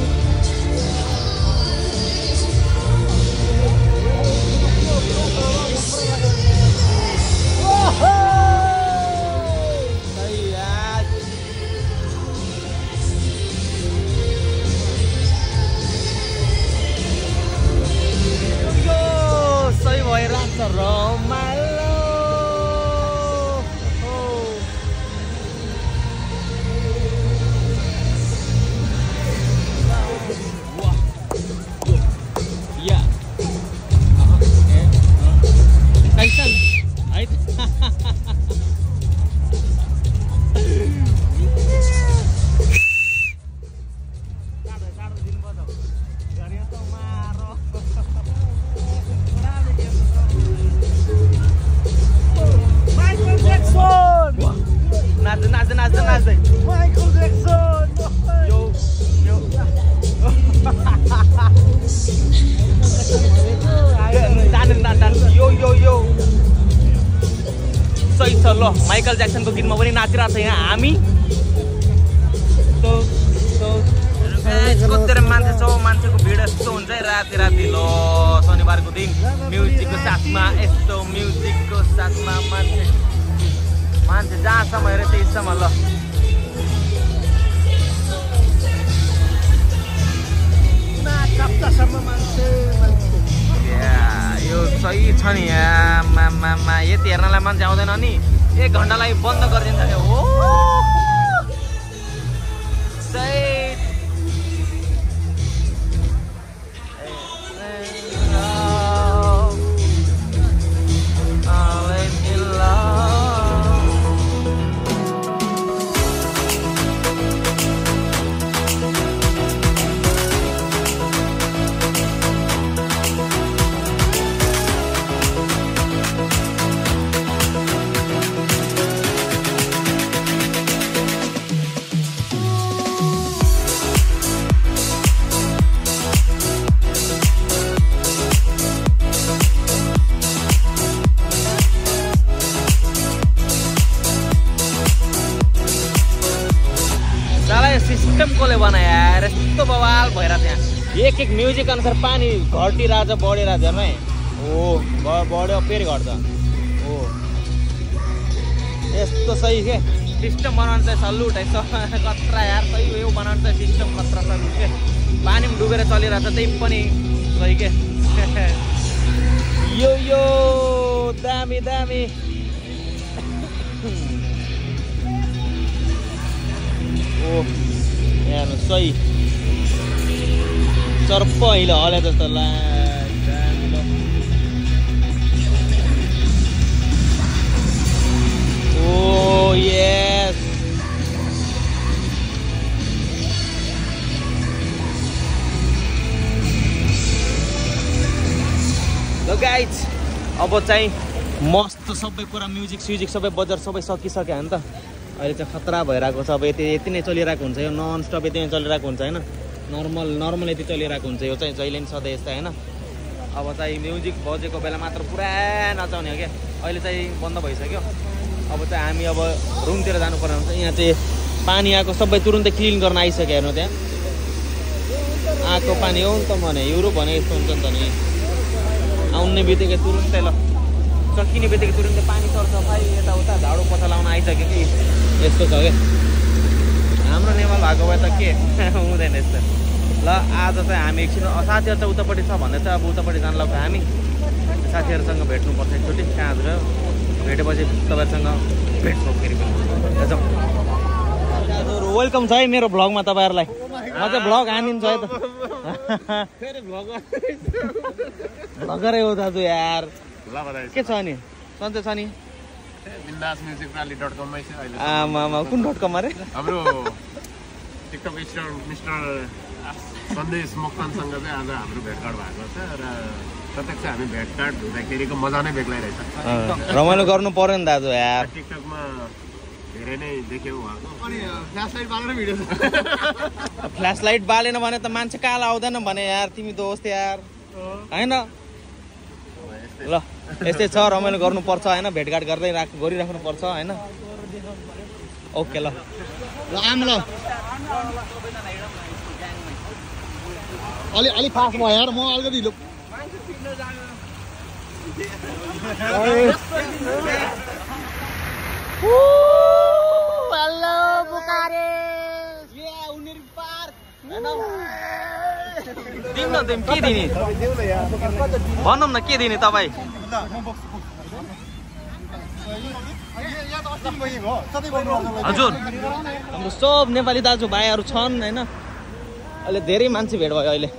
भइरहेको छ रमाइलो कतिवटा मान्छे छ मान्छेको भिड यस्तो हुन्छ राति राति ल शनिबारको दिन म्युजिकको साथमा यस्तो म्युजिकको साथमा मान्छे। मान्छे जहाँसम्म हेऱ्यो त्यहीसम्म ल। या, सही छ नि यहाँ मामा यति हेर्नलाई मान्छे आउँदैन नि। एक घन्टालाई बन्द गरिदिन्छ नि। हो सही। एक एक म्युजिक अनुसार पानी घटिरहेछ बढिरहेछ है। हो बढ्यो फेरि घट्छ। हो। यस्तो सही के? सिस्टम बनाउनु चाहिँ सल्युट है खतरा यार सही हो यो बनाउनु चाहिँ सिस्टम खतरा सल्युट के? पानी पनि डुबेर चलिरहेको छ त्यही पनि सही के? यो यो दामी दामी। ओ यहाँ सही। चर्प अहिले हले जस्तो ला गाइज अब चाहिँ मस्त सबै कुरा म्युजिक स्युजिक सबै बजार सबै सकिसक्यो नि त। अहिले चाहिँ खतरा भइरहेको छ। अब यति यति नै चलिरहेको हुन्छ। यो नन स्टप यति नै चलिरहेको हुन्छ होइन? नर्मल नर्मल यति चलिरहेको हुन्छ यो चाहिँ जहिले पनि सधैँ यस्तै होइन। अब चाहिँ म्युजिक बजेको बेला मात्र पुरा नचाउने हो क्या? अहिले चाहिँ बन्द भइसक्यो। अब चाहिँ हामी अब रुमतिर जानुपर्ने हुन्छ। यहाँ चाहिँ पानी आएको सबै तुरुन्तै क्लिन गर्न आइसक्यो हेर्नु त्यहाँ। आएको पानी हो नि त भने युरोप भने यस्तो हुन्छ नि त नि। आउने बित्तिकै तुरुन्तै ल। सकिने बित्तिकै तुरुन्तै पानी सर्छ भाइ यताउता झाडु पोछा लाउन आइसक्यो कि? यस्तो छ क्या। हाम्रो नेपाल भएको भए त के? हुँदैन यस्तो। ल आज चाहिँ हामी एकछिन साथीहरू चाहिँ उतापट्टि छ भन्दै चाहिँ अब उतापट्टि जान लाग्छ हामी। साथीहरूसँग भेट्नुपर्छ एकचोटि कहाँ गयो? भेटेपछि तपाईँहरूसँग भेट्छौँ फेरि पनि। वेलकम छ है मेरो भ्लगमा तपाईँहरूलाई। म चाहिँ भ्लग हानिन्छ है त। भर्खरै हो दाजु यार। के छ अनि? सन्चै छ नि? छ आमा आमा कुन डट कम अरे? हाम्रो टिकटक स्टार मिस्टर सन्देश मोक्तानसँग चाहिँ आज हाम्रो भेटघाट भएको छ र प्रत्यक्ष हामी भेटघाट हुँदाखेरिको मजा नै बेग्लै रहेछ रमाइलो गर्नु पर्यो नि दाजु यार। टिकटकमा धेरै नै देख्यौ उहाँको अनि फ्ल्यास लाइट बालेर भिडियो। फ्ल्यास लाइट बालेन भने त मान्छे कालो आउँदैन भने यार तिमी दोस्त यार। होइन? ल यस्तै छ रमाइलो गर्नुपर्छ होइन? भेटघाट गर्दै राख गरिराख्नु पर्छ होइन? ओके ल। ल आम ल। अलि अलि फास्ट भयो यार म अलिकति ढिलो दिउँ न के दिने? भनौँ न के दिने तपाईँ? हजुर। हाम्रो सब नेपाली दाजुभाइहरू छन् होइन? अहिले धेरै मान्छे भेट भयो अहिले।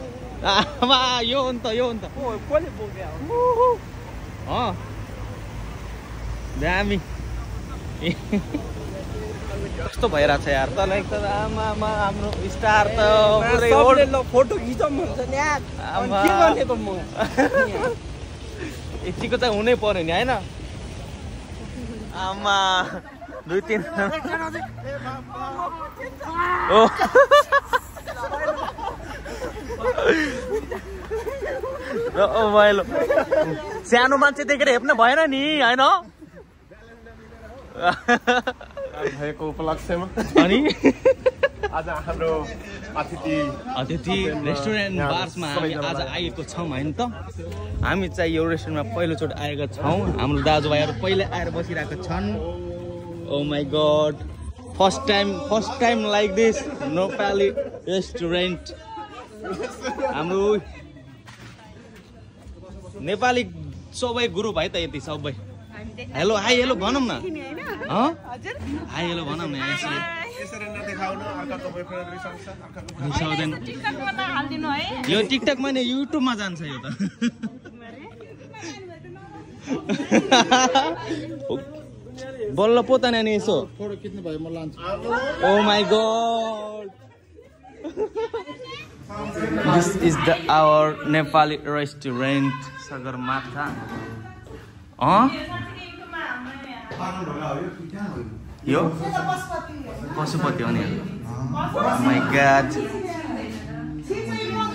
आमा यो हो नि त यो हो नि त अँ दामी कस्तो भइरहेछ यार तल एकदम आमा आमा हाम्रो स्टार त फोटो खिचौँ भन्छ नि यार। अनि आमा। के गर्ने त म यतिको चाहिँ हुनै पर्यो नि होइन आमा दुई तिन ओ रमाइलो सानो मान्छे देखेर हेप्न भएन नि होइन? भएको उपलक्ष्यमा। अनि? आज हाम्रो अतिथि अतिथि रेस्टुरेन्ट बार्समा हामी आज आए। आएको छौँ होइन त? हामी चाहिँ यो रेस्टुरेन्टमा पहिलोचोटि आएका छौँ। हाम्रो दाजुभाइहरू पहिल्यै आएर बसिरहेका छन्। ओ my god first time first time like this Nepali restaurant हाम्रो नेपाली सबै ग्रुप है त यति सबै। हेलो हाई हेलो भनौँ न। हँ? हाई हेलो भनौँ न यो टिकटकमा नि युट्युबमा जान्छ यो त। बल्ल पोता नानी यसो। ओ my god this is the our Nepali restaurant Sagarmatha यो पशुपति हो नि। माई गाड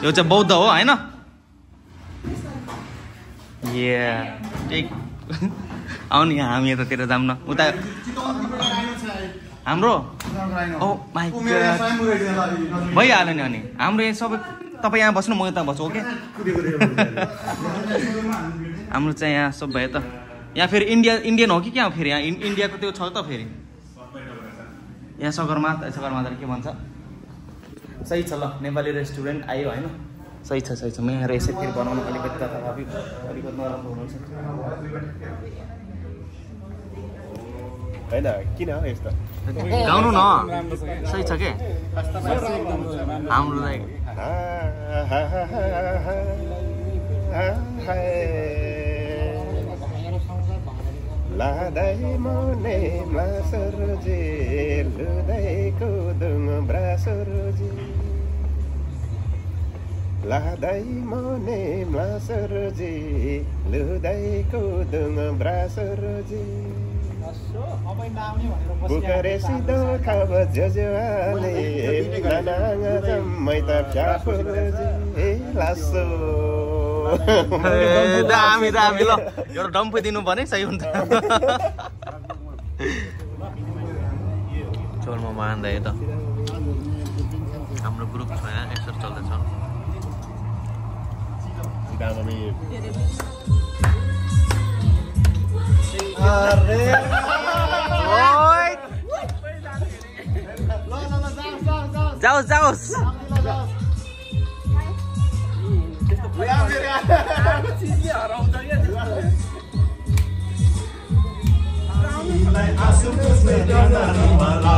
यो चाहिँ बौद्ध हो होइन? ए आउनु हामी यतातिर जाऊँ न। उता हाम्रो? गड भइहाल्यो नि अनि। हाम्रो यहाँ सबै तपाईँ यहाँ बस्नु म यता बस्छु ओके? हाम्रो चाहिँ यहाँ सब भयो त। यहाँ फेरि इन्डिया इन्डियन हो कि क्या हो फेरि? यहाँ इन्- इन्डियाको त्यो छ त फेरि। यहाँ सगरमाथा सगरमाथा के भन्छ? सही छ ल नेपाली रेस्टुरेन्ट आयो होइन? सही छ सही छ। म यहाँ यसै फेरि बनाउनु अलिकति तथापि अलिकति नराम्रो हुनुहुन्छ। होइन किन हो यस्तो? गाउनु न। सही छ के? हाम्रो लादै मने मासुरुजी लुदै कुदुङ ब्रासुरुजी लादै मने मासुरुजी लुदै कुदुङ ब्रासुरुजी बुकारेसी खाब जजुवाले नानाङ जम्मै त फ्याफुरुजी ए लासो। ए, दामी दामी ल एउटा डम्फु दिनु पर्ने सही हुन्छ। चोरमा मान्दा त। हाम्रो ग्रुप छ यहाँ यसरी चल्दैछ जाओस् जाओस् त्यहाँ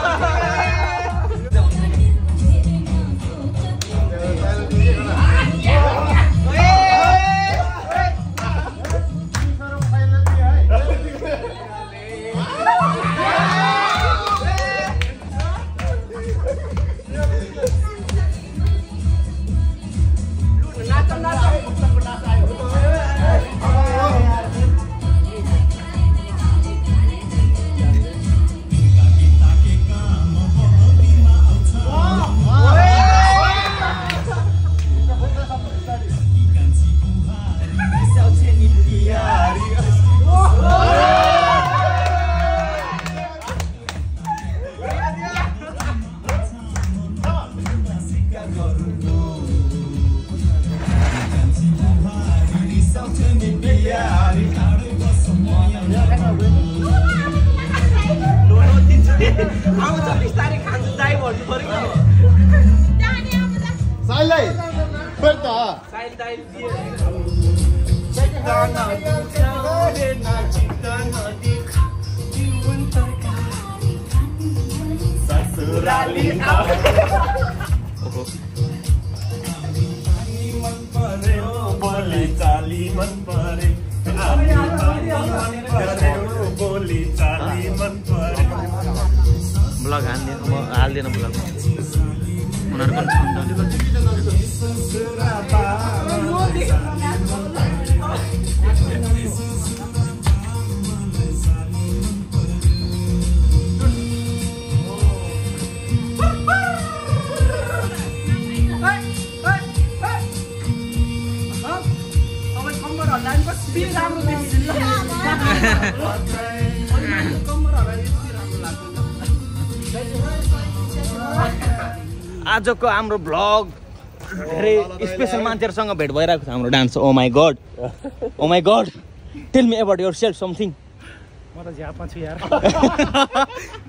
आजको हाम्रो भ्लग धेरै स्पेसल मान्छेहरूसँग भेट भइरहेको छ हाम्रो dance oh my god oh my god tell me about yourself something म त झ्यापमा छु यार।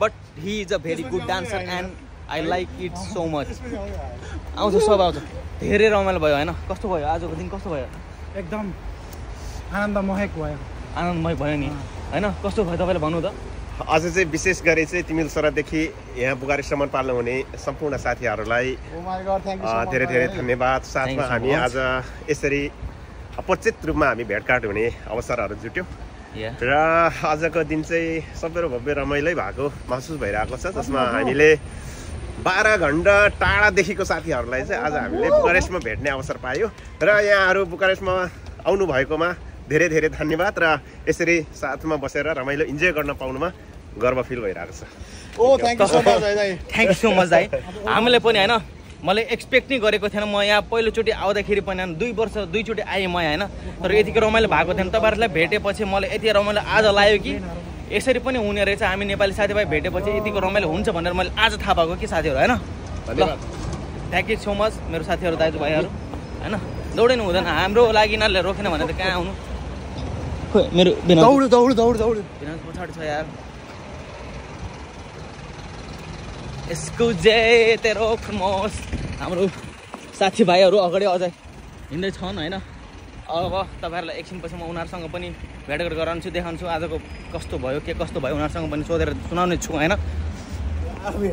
But he is a very good dancer and I like it so much आउँछ सब आउँछ। धेरै रमाइलो भयो होइन? कस्तो भयो आजको दिन? कस्तो भयो? एकदम आनन्दमयक भयो। आनन्दमय भयो नि। होइन? कस्तो भयो? तपाईँले भन्नु त। अझ चाहिँ विशेष गरी चाहिँ तिमिल सरदेखि यहाँ बुकारेसम्म पाल्नु हुने सम्पूर्ण साथीहरूलाई Oh धेरै धेरै. धन्यवाद। साथमा हामी. आज यसरी अपचित रूपमा हामी भेटघाट हुने अवसरहरू जुट्यौँ। या र आजको दिन चाहिँ सबैरो भव्य रमाइलै भएको महसुस भइरहेको छ जसमा हामीले बाह्र घन्टा टाढादेखिको साथीहरूलाई चाहिँ आज हामीले बुकारेस्टमा भेट्ने अवसर पायौँ। र यहाँहरू बुकारेस्टमा आउनु भएकोमा धेरै धेरै धन्यवाद र यसरी साथमा बसेर रमाइलो इन्जोय गर्न पाउनुमा गर्व फिल भइरहेको छ। दाइ। थ्याङ्क यू सो मच दाइ हामीले पनि होइन मैले एक्सपेक्ट नै गरेको थिएन म यहाँ पहिलोचोटि आउँदाखेरि पनि होइन दुई वर्ष दुईचोटि आएँ म यहाँ होइन तर यतिको रमाइलो भएको थिएन। तपाईँहरूलाई भेटेपछि मलाई यति रमाइलो आज लाग्यो कि यसरी पनि हुने रहेछ। हामी नेपाली साथीभाइ भेटेपछि यतिको रमाइलो हुन्छ भनेर मैले आज थाहा पाएको कि साथीहरू होइन? थ्याङ्क यू सो मच मेरो साथीहरू दाजुभाइहरू होइन? दौडिनु हुँदैन हाम्रो लागि यिनीहरूले रोकेन भने त कहाँ आउनु? खोइ मेरो बिना दौड दौड दौड दौड। बिना पछाडि छ यार। Escuje तेरो फर्मोस। हाम्रो साथीभाइहरू अगाडि अझै हिँड्दैछन् होइन? अब तपाईँहरूलाई एकछिनपछि म उनीहरूसँग पनि भेटघाट गराउँछु देखाउँछु आजको कस्तो भयो के कस्तो भयो उनीहरूसँग पनि सोधेर सुनाउने छु होइन? पछाडि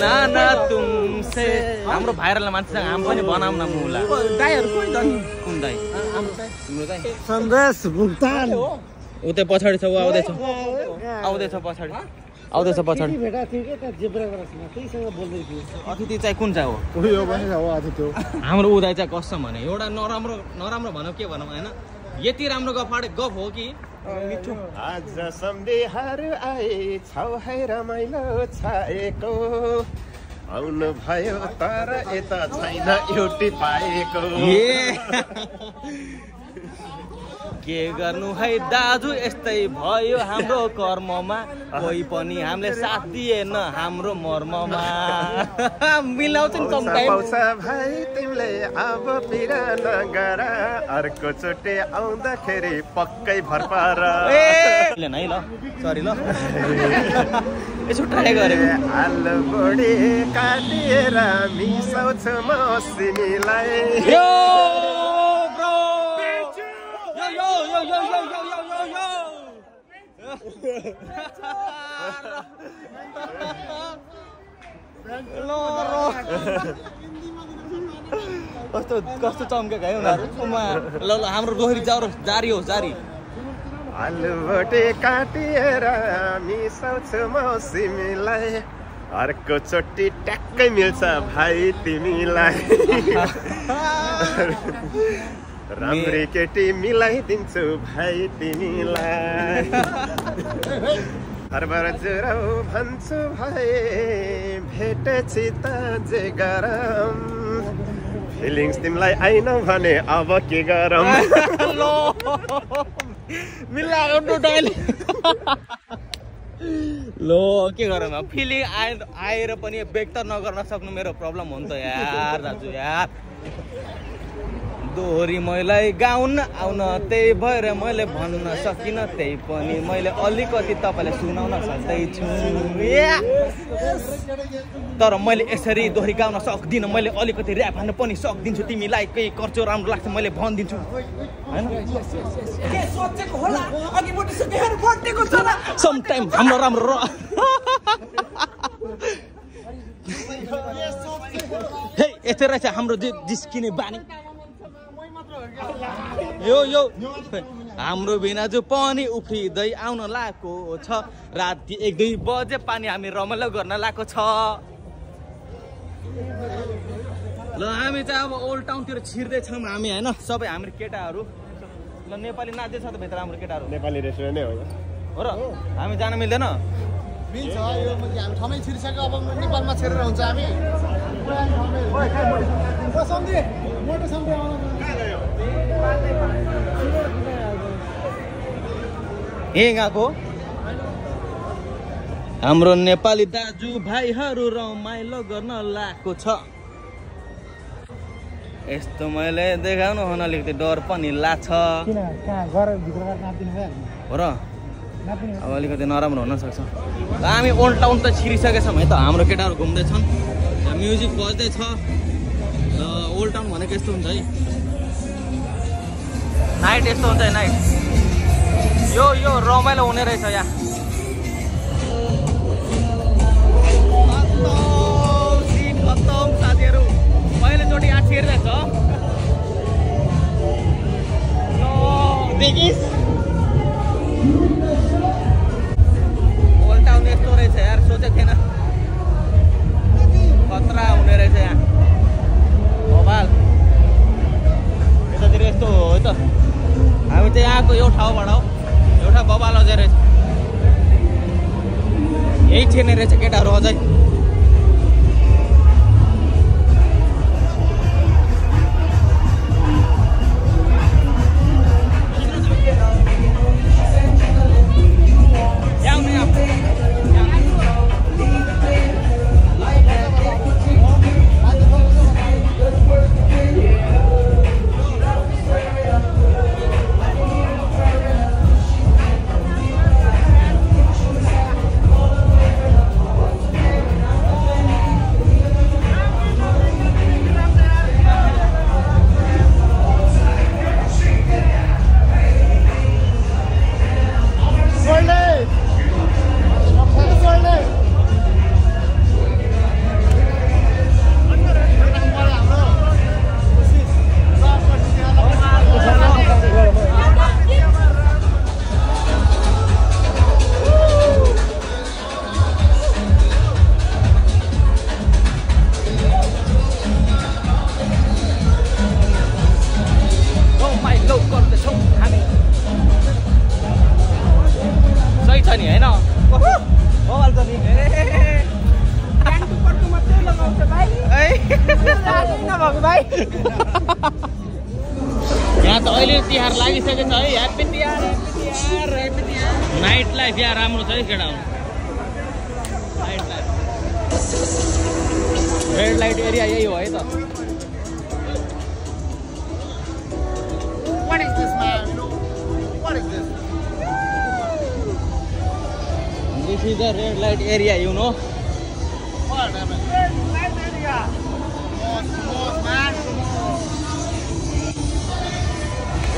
नाना तुमसे हाम्रो भाइरललाई मान्छेसँग हामी पनि बनाऊँ न मुला। दाईहरू कोही कुन दाई? तिम्रो दाई? सन्देश भुक्तान। ऊ त्यो पछाडि छ ऊ आउँदैछ आउँदैछ पछाडि। आउँदैछ पछाडि। अतिथि चाहिँ कुन चाहिँ हो? हाम्रो उदाय चाहिँ कसम भने एउटा नराम्रो नराम्रो भनौँ के भनौँ होइन? यति राम्रो गफ आडे गफ हो कि? मिठो। आज सम्देहरू आए छौ है रमाइलो छाएको। आउनु भयो तर यता छैन एउटै पाएको। ए के गर्नु है दाजु? यस्तै भयो हाम्रो कर्ममा। कोही पनि हामीले साथ दिएन हाम्रो मर्ममा। मिलाउँछ नि भाइ तिमीले अब पिर नगर। अर्को चोटि आउँदाखेरि पक्कै भर पार है ल सरी ल। यसो ट्राई गरेको आलु बुढी काटिएर मिसाउँछु म सिमीलाई। कस्तो कस्तो चम्केको है उनीहरू? ल ल हाम्रो रोहरी जाऊ जारी हो जारी। आलु बुढी काटिएर मिसाउँछु म सिमीलाई अर्को चोटि ट्याक्कै मिल्छ भाइ तिमीलाई। राम्री केटी मिलाइदिन्छु भाइ तिमीलाई। हरबार जुराउ भन्छु भाइ भेटेछि त जे गरम। फिलिङ्स तिमीलाई आइन भने अब के गरम? ल। के गरौँ फिलिङ आए आएर पनि व्यक्त नगर्न सक्नु मेरो प्रब्लम हो नि त यार दाजु यार। दोहोरी मैले गाउन आउन त्यही भएर मैले भन्न सकिनँ त्यही पनि। मैले अलिकति तपाईँलाई सुनाउन सक्दैछु! तर मैले यसरी दोहोरी गाउन सक्दिनँ। मैले अलिकति ऱ्याप हान्न पनि सक्दिन्छु। तिमीलाई केही कर्चो राम्रो लाग्छ मैले भनिदिन्छु। समटाइम हाम्रो राम्रो यस्तै रहेछ हाम्रो जिस्किने बानी। यो यो। हाम्रो भिनाजु पनि उफ्रिँदै आउन लागेको छ। राति एक दुई बजे पानी हामी रमाइलो गर्न लागेको छ। ल हामी चाहिँ अब ओल्ड टाउनतिर छिर्दैछौँ हामी होइन? सबै हाम्रो केटाहरू। ल नेपाली नाच्दैछ त भित्र हाम्रो केटाहरू। नेपाली रेस्टुरेन्ट नै हो। यो। हो र हामी जान मिल्दैन। मिल्छ यो हामी ठाउँमै छिरिसक्यो अब नेपालमा छेरेर हुन्छ हामी। मोटो यहीँ गएको हाम्रो नेपाली दाजुभाइहरू रमाइलो गर्न लागेको छ। यस्तो मैले देखाउनु हुन अलिकति डर पनि लाग्छ। हो र? अब अलिकति नराम्रो हुनसक्छ। हामी ओल्ड टाउन त छिरिसकेछौँ है त। हाम्रो केटाहरू घुम्दैछन्। म्युजिक बज्दैछ। र ओल्ड टाउन भनेको यस्तो हुन्छ है। नाइट यस्तो हुन्छ है नाइट यो यो रमाइलो हुने रहेछ यहाँ। साथीहरू। यहाँ छिर्दैछ। टाउन यस्तो रहेछ यार सोचेको थिएन खतरा हुने रहेछ यहाँ भोपाल यतातिर यस्तो हो है त हामी चाहिँ यहाँको यो ठाउँबाट हो एउटा बबाल अझै रहेछ यही छिर्ने रहेछ केटाहरू अझै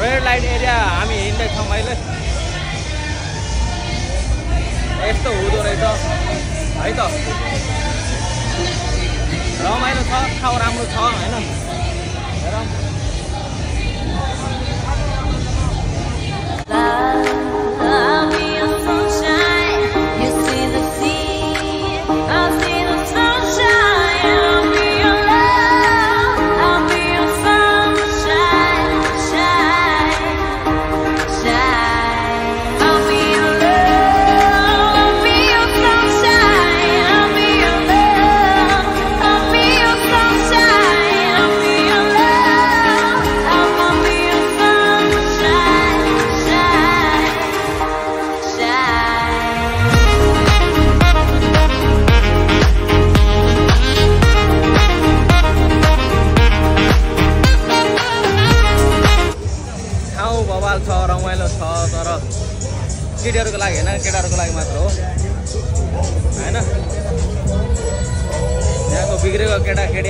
रेड लाइट एरिया हामी हिँड्दैछौँ अहिले। यस्तो हुँदो रहेछ। है त। रमाइलो छ ठाउँ राम्रो छ होइन?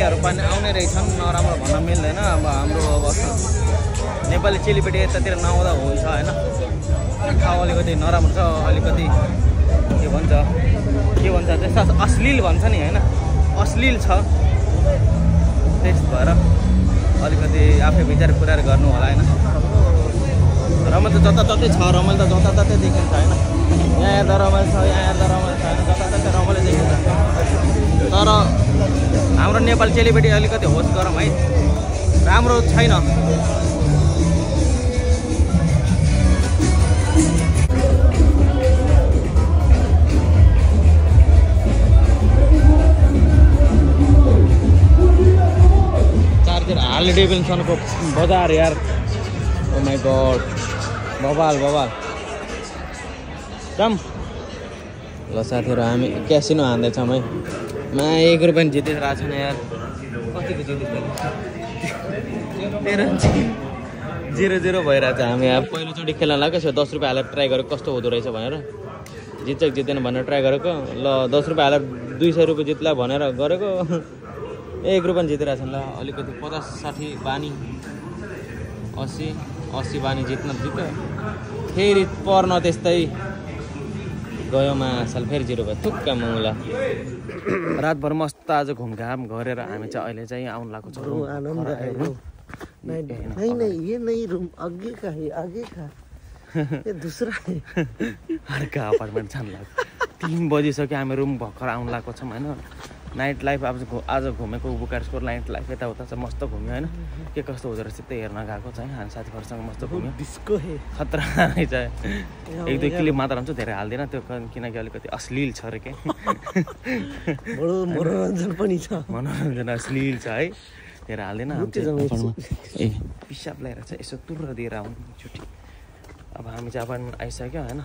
केटाकेटीहरू पनि आउने रहेछन्। नराम्रो भन्न मिल्दैन। अब हाम्रो अब नेपाली चेलीपेटी यतातिर नआउँदा हुन्छ होइन? ठाउँ अलिकति नराम्रो छ अलिकति। के भन्छ? के भन्छ? त्यस्तो अश्लील भन्छ नि होइन? अश्लील छ। त्यस भएर अलिकति आफै विचार कुरार गर्नु होला होइन? रमाइलो त जताततै छ रमाइलो त जताततै देखिन्छ होइन? यहाँ हेर्दा रमाइलो छ यहाँ हेर्दा रमाइलो छ होइन जताततै रमाइलो देखिन्छ। तर हाम्रो नेपाली चेलीबेटी अलिकति होस्ट गरौँ है। राम्रो छैन। हार्ले डेभिन्सनको बजार यार। ओ गड बबाल बबाल कम ल साथीहरू हामी क्यासिनो हान्दैछौँ है। मा एक रुपियाँ जितिरहेको छैन यार। कतिको जितिस जिरो जिरो भइरहेको छ हामी। अब पहिलोचोटि खेल्न लाग्यो दस रुपियाँ हालेर ट्राई गरेको कस्तो हुँदो रहेछ भनेर। जित्छ कि जित्दैन भनेर ट्राई गरेको। ल दस रुपियाँ हालेर दुई सय रुपियाँ जित्ला भनेर गरेको। एक रुपियाँ जितिरहेको छ ल। अलिकति पचास साठी बानी। असी असी बानी जित्न जित्यो। फेरि पर्न त्यस्तै गयो मासाल फेरि जिरो भयो। थुक्क मुला। रातभर मस्त आज घुमघाम गरेर हामी चाहिँ अहिले चाहिँ आउनु लागेको छौँ है। अर्को अपार्टमेन्ट जानु लाग्यो तिन बजिसक्यो हामी रुम भर्खर आउनु लागेको छौँ होइन? नाइट लाइफ अब घु- आज घुमेको बुकार्सको नाइट लाइफ यताउता चाहिँ मस्त घुम्यो होइन। के कस्तो हुँदो रहेछ त्यही हेर्न गएको चाहिँ हामी साथीहरूसँग मस्त घुम्यो। डिस्को है। खतरा रहेछ एक दुई क्लिप मात्र हुन्छ धेरै हाल्दिनँ त्यो क- किनकि अलिकति अश्लील छ अरे के। मनोरञ्जन पनि छ। मनोरञ्जन अश्लील छ है। धेरै हाल्दिनँ ए। पिसाब ल्याएर चाहिँ यसो तुर्र दिएर आउनु छुट्टी। अब हामी चाहिँ अपार्टमेन्ट आइसक्यो होइन।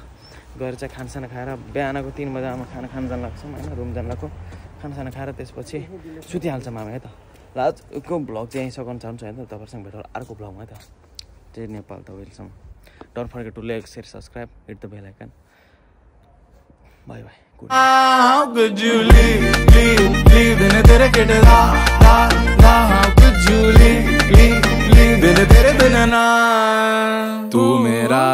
गएर चाहिँ खानासाना खाएर बिहानको तिन बजीमा खाना खान जान लाग्छौँ होइन रुम जान लाग्छौँ। खानासाना खाएर त्यसपछि सुतिहाल्छौँ हामी है त। ल आजको भ्लग चाहिँ यहीँ सघाउनु चाहन्छु होइन तपाईँहरूसँग भेट होला अर्को भ्लगमा है त? चाहिँ नेपाल त to like share subscribe hit the bell icon bye bye good How could you leave, leave, leave बिन तेरे किटे ला ला ला How could you leave, leave, leave बिन तेरे बिन ना तू मेरा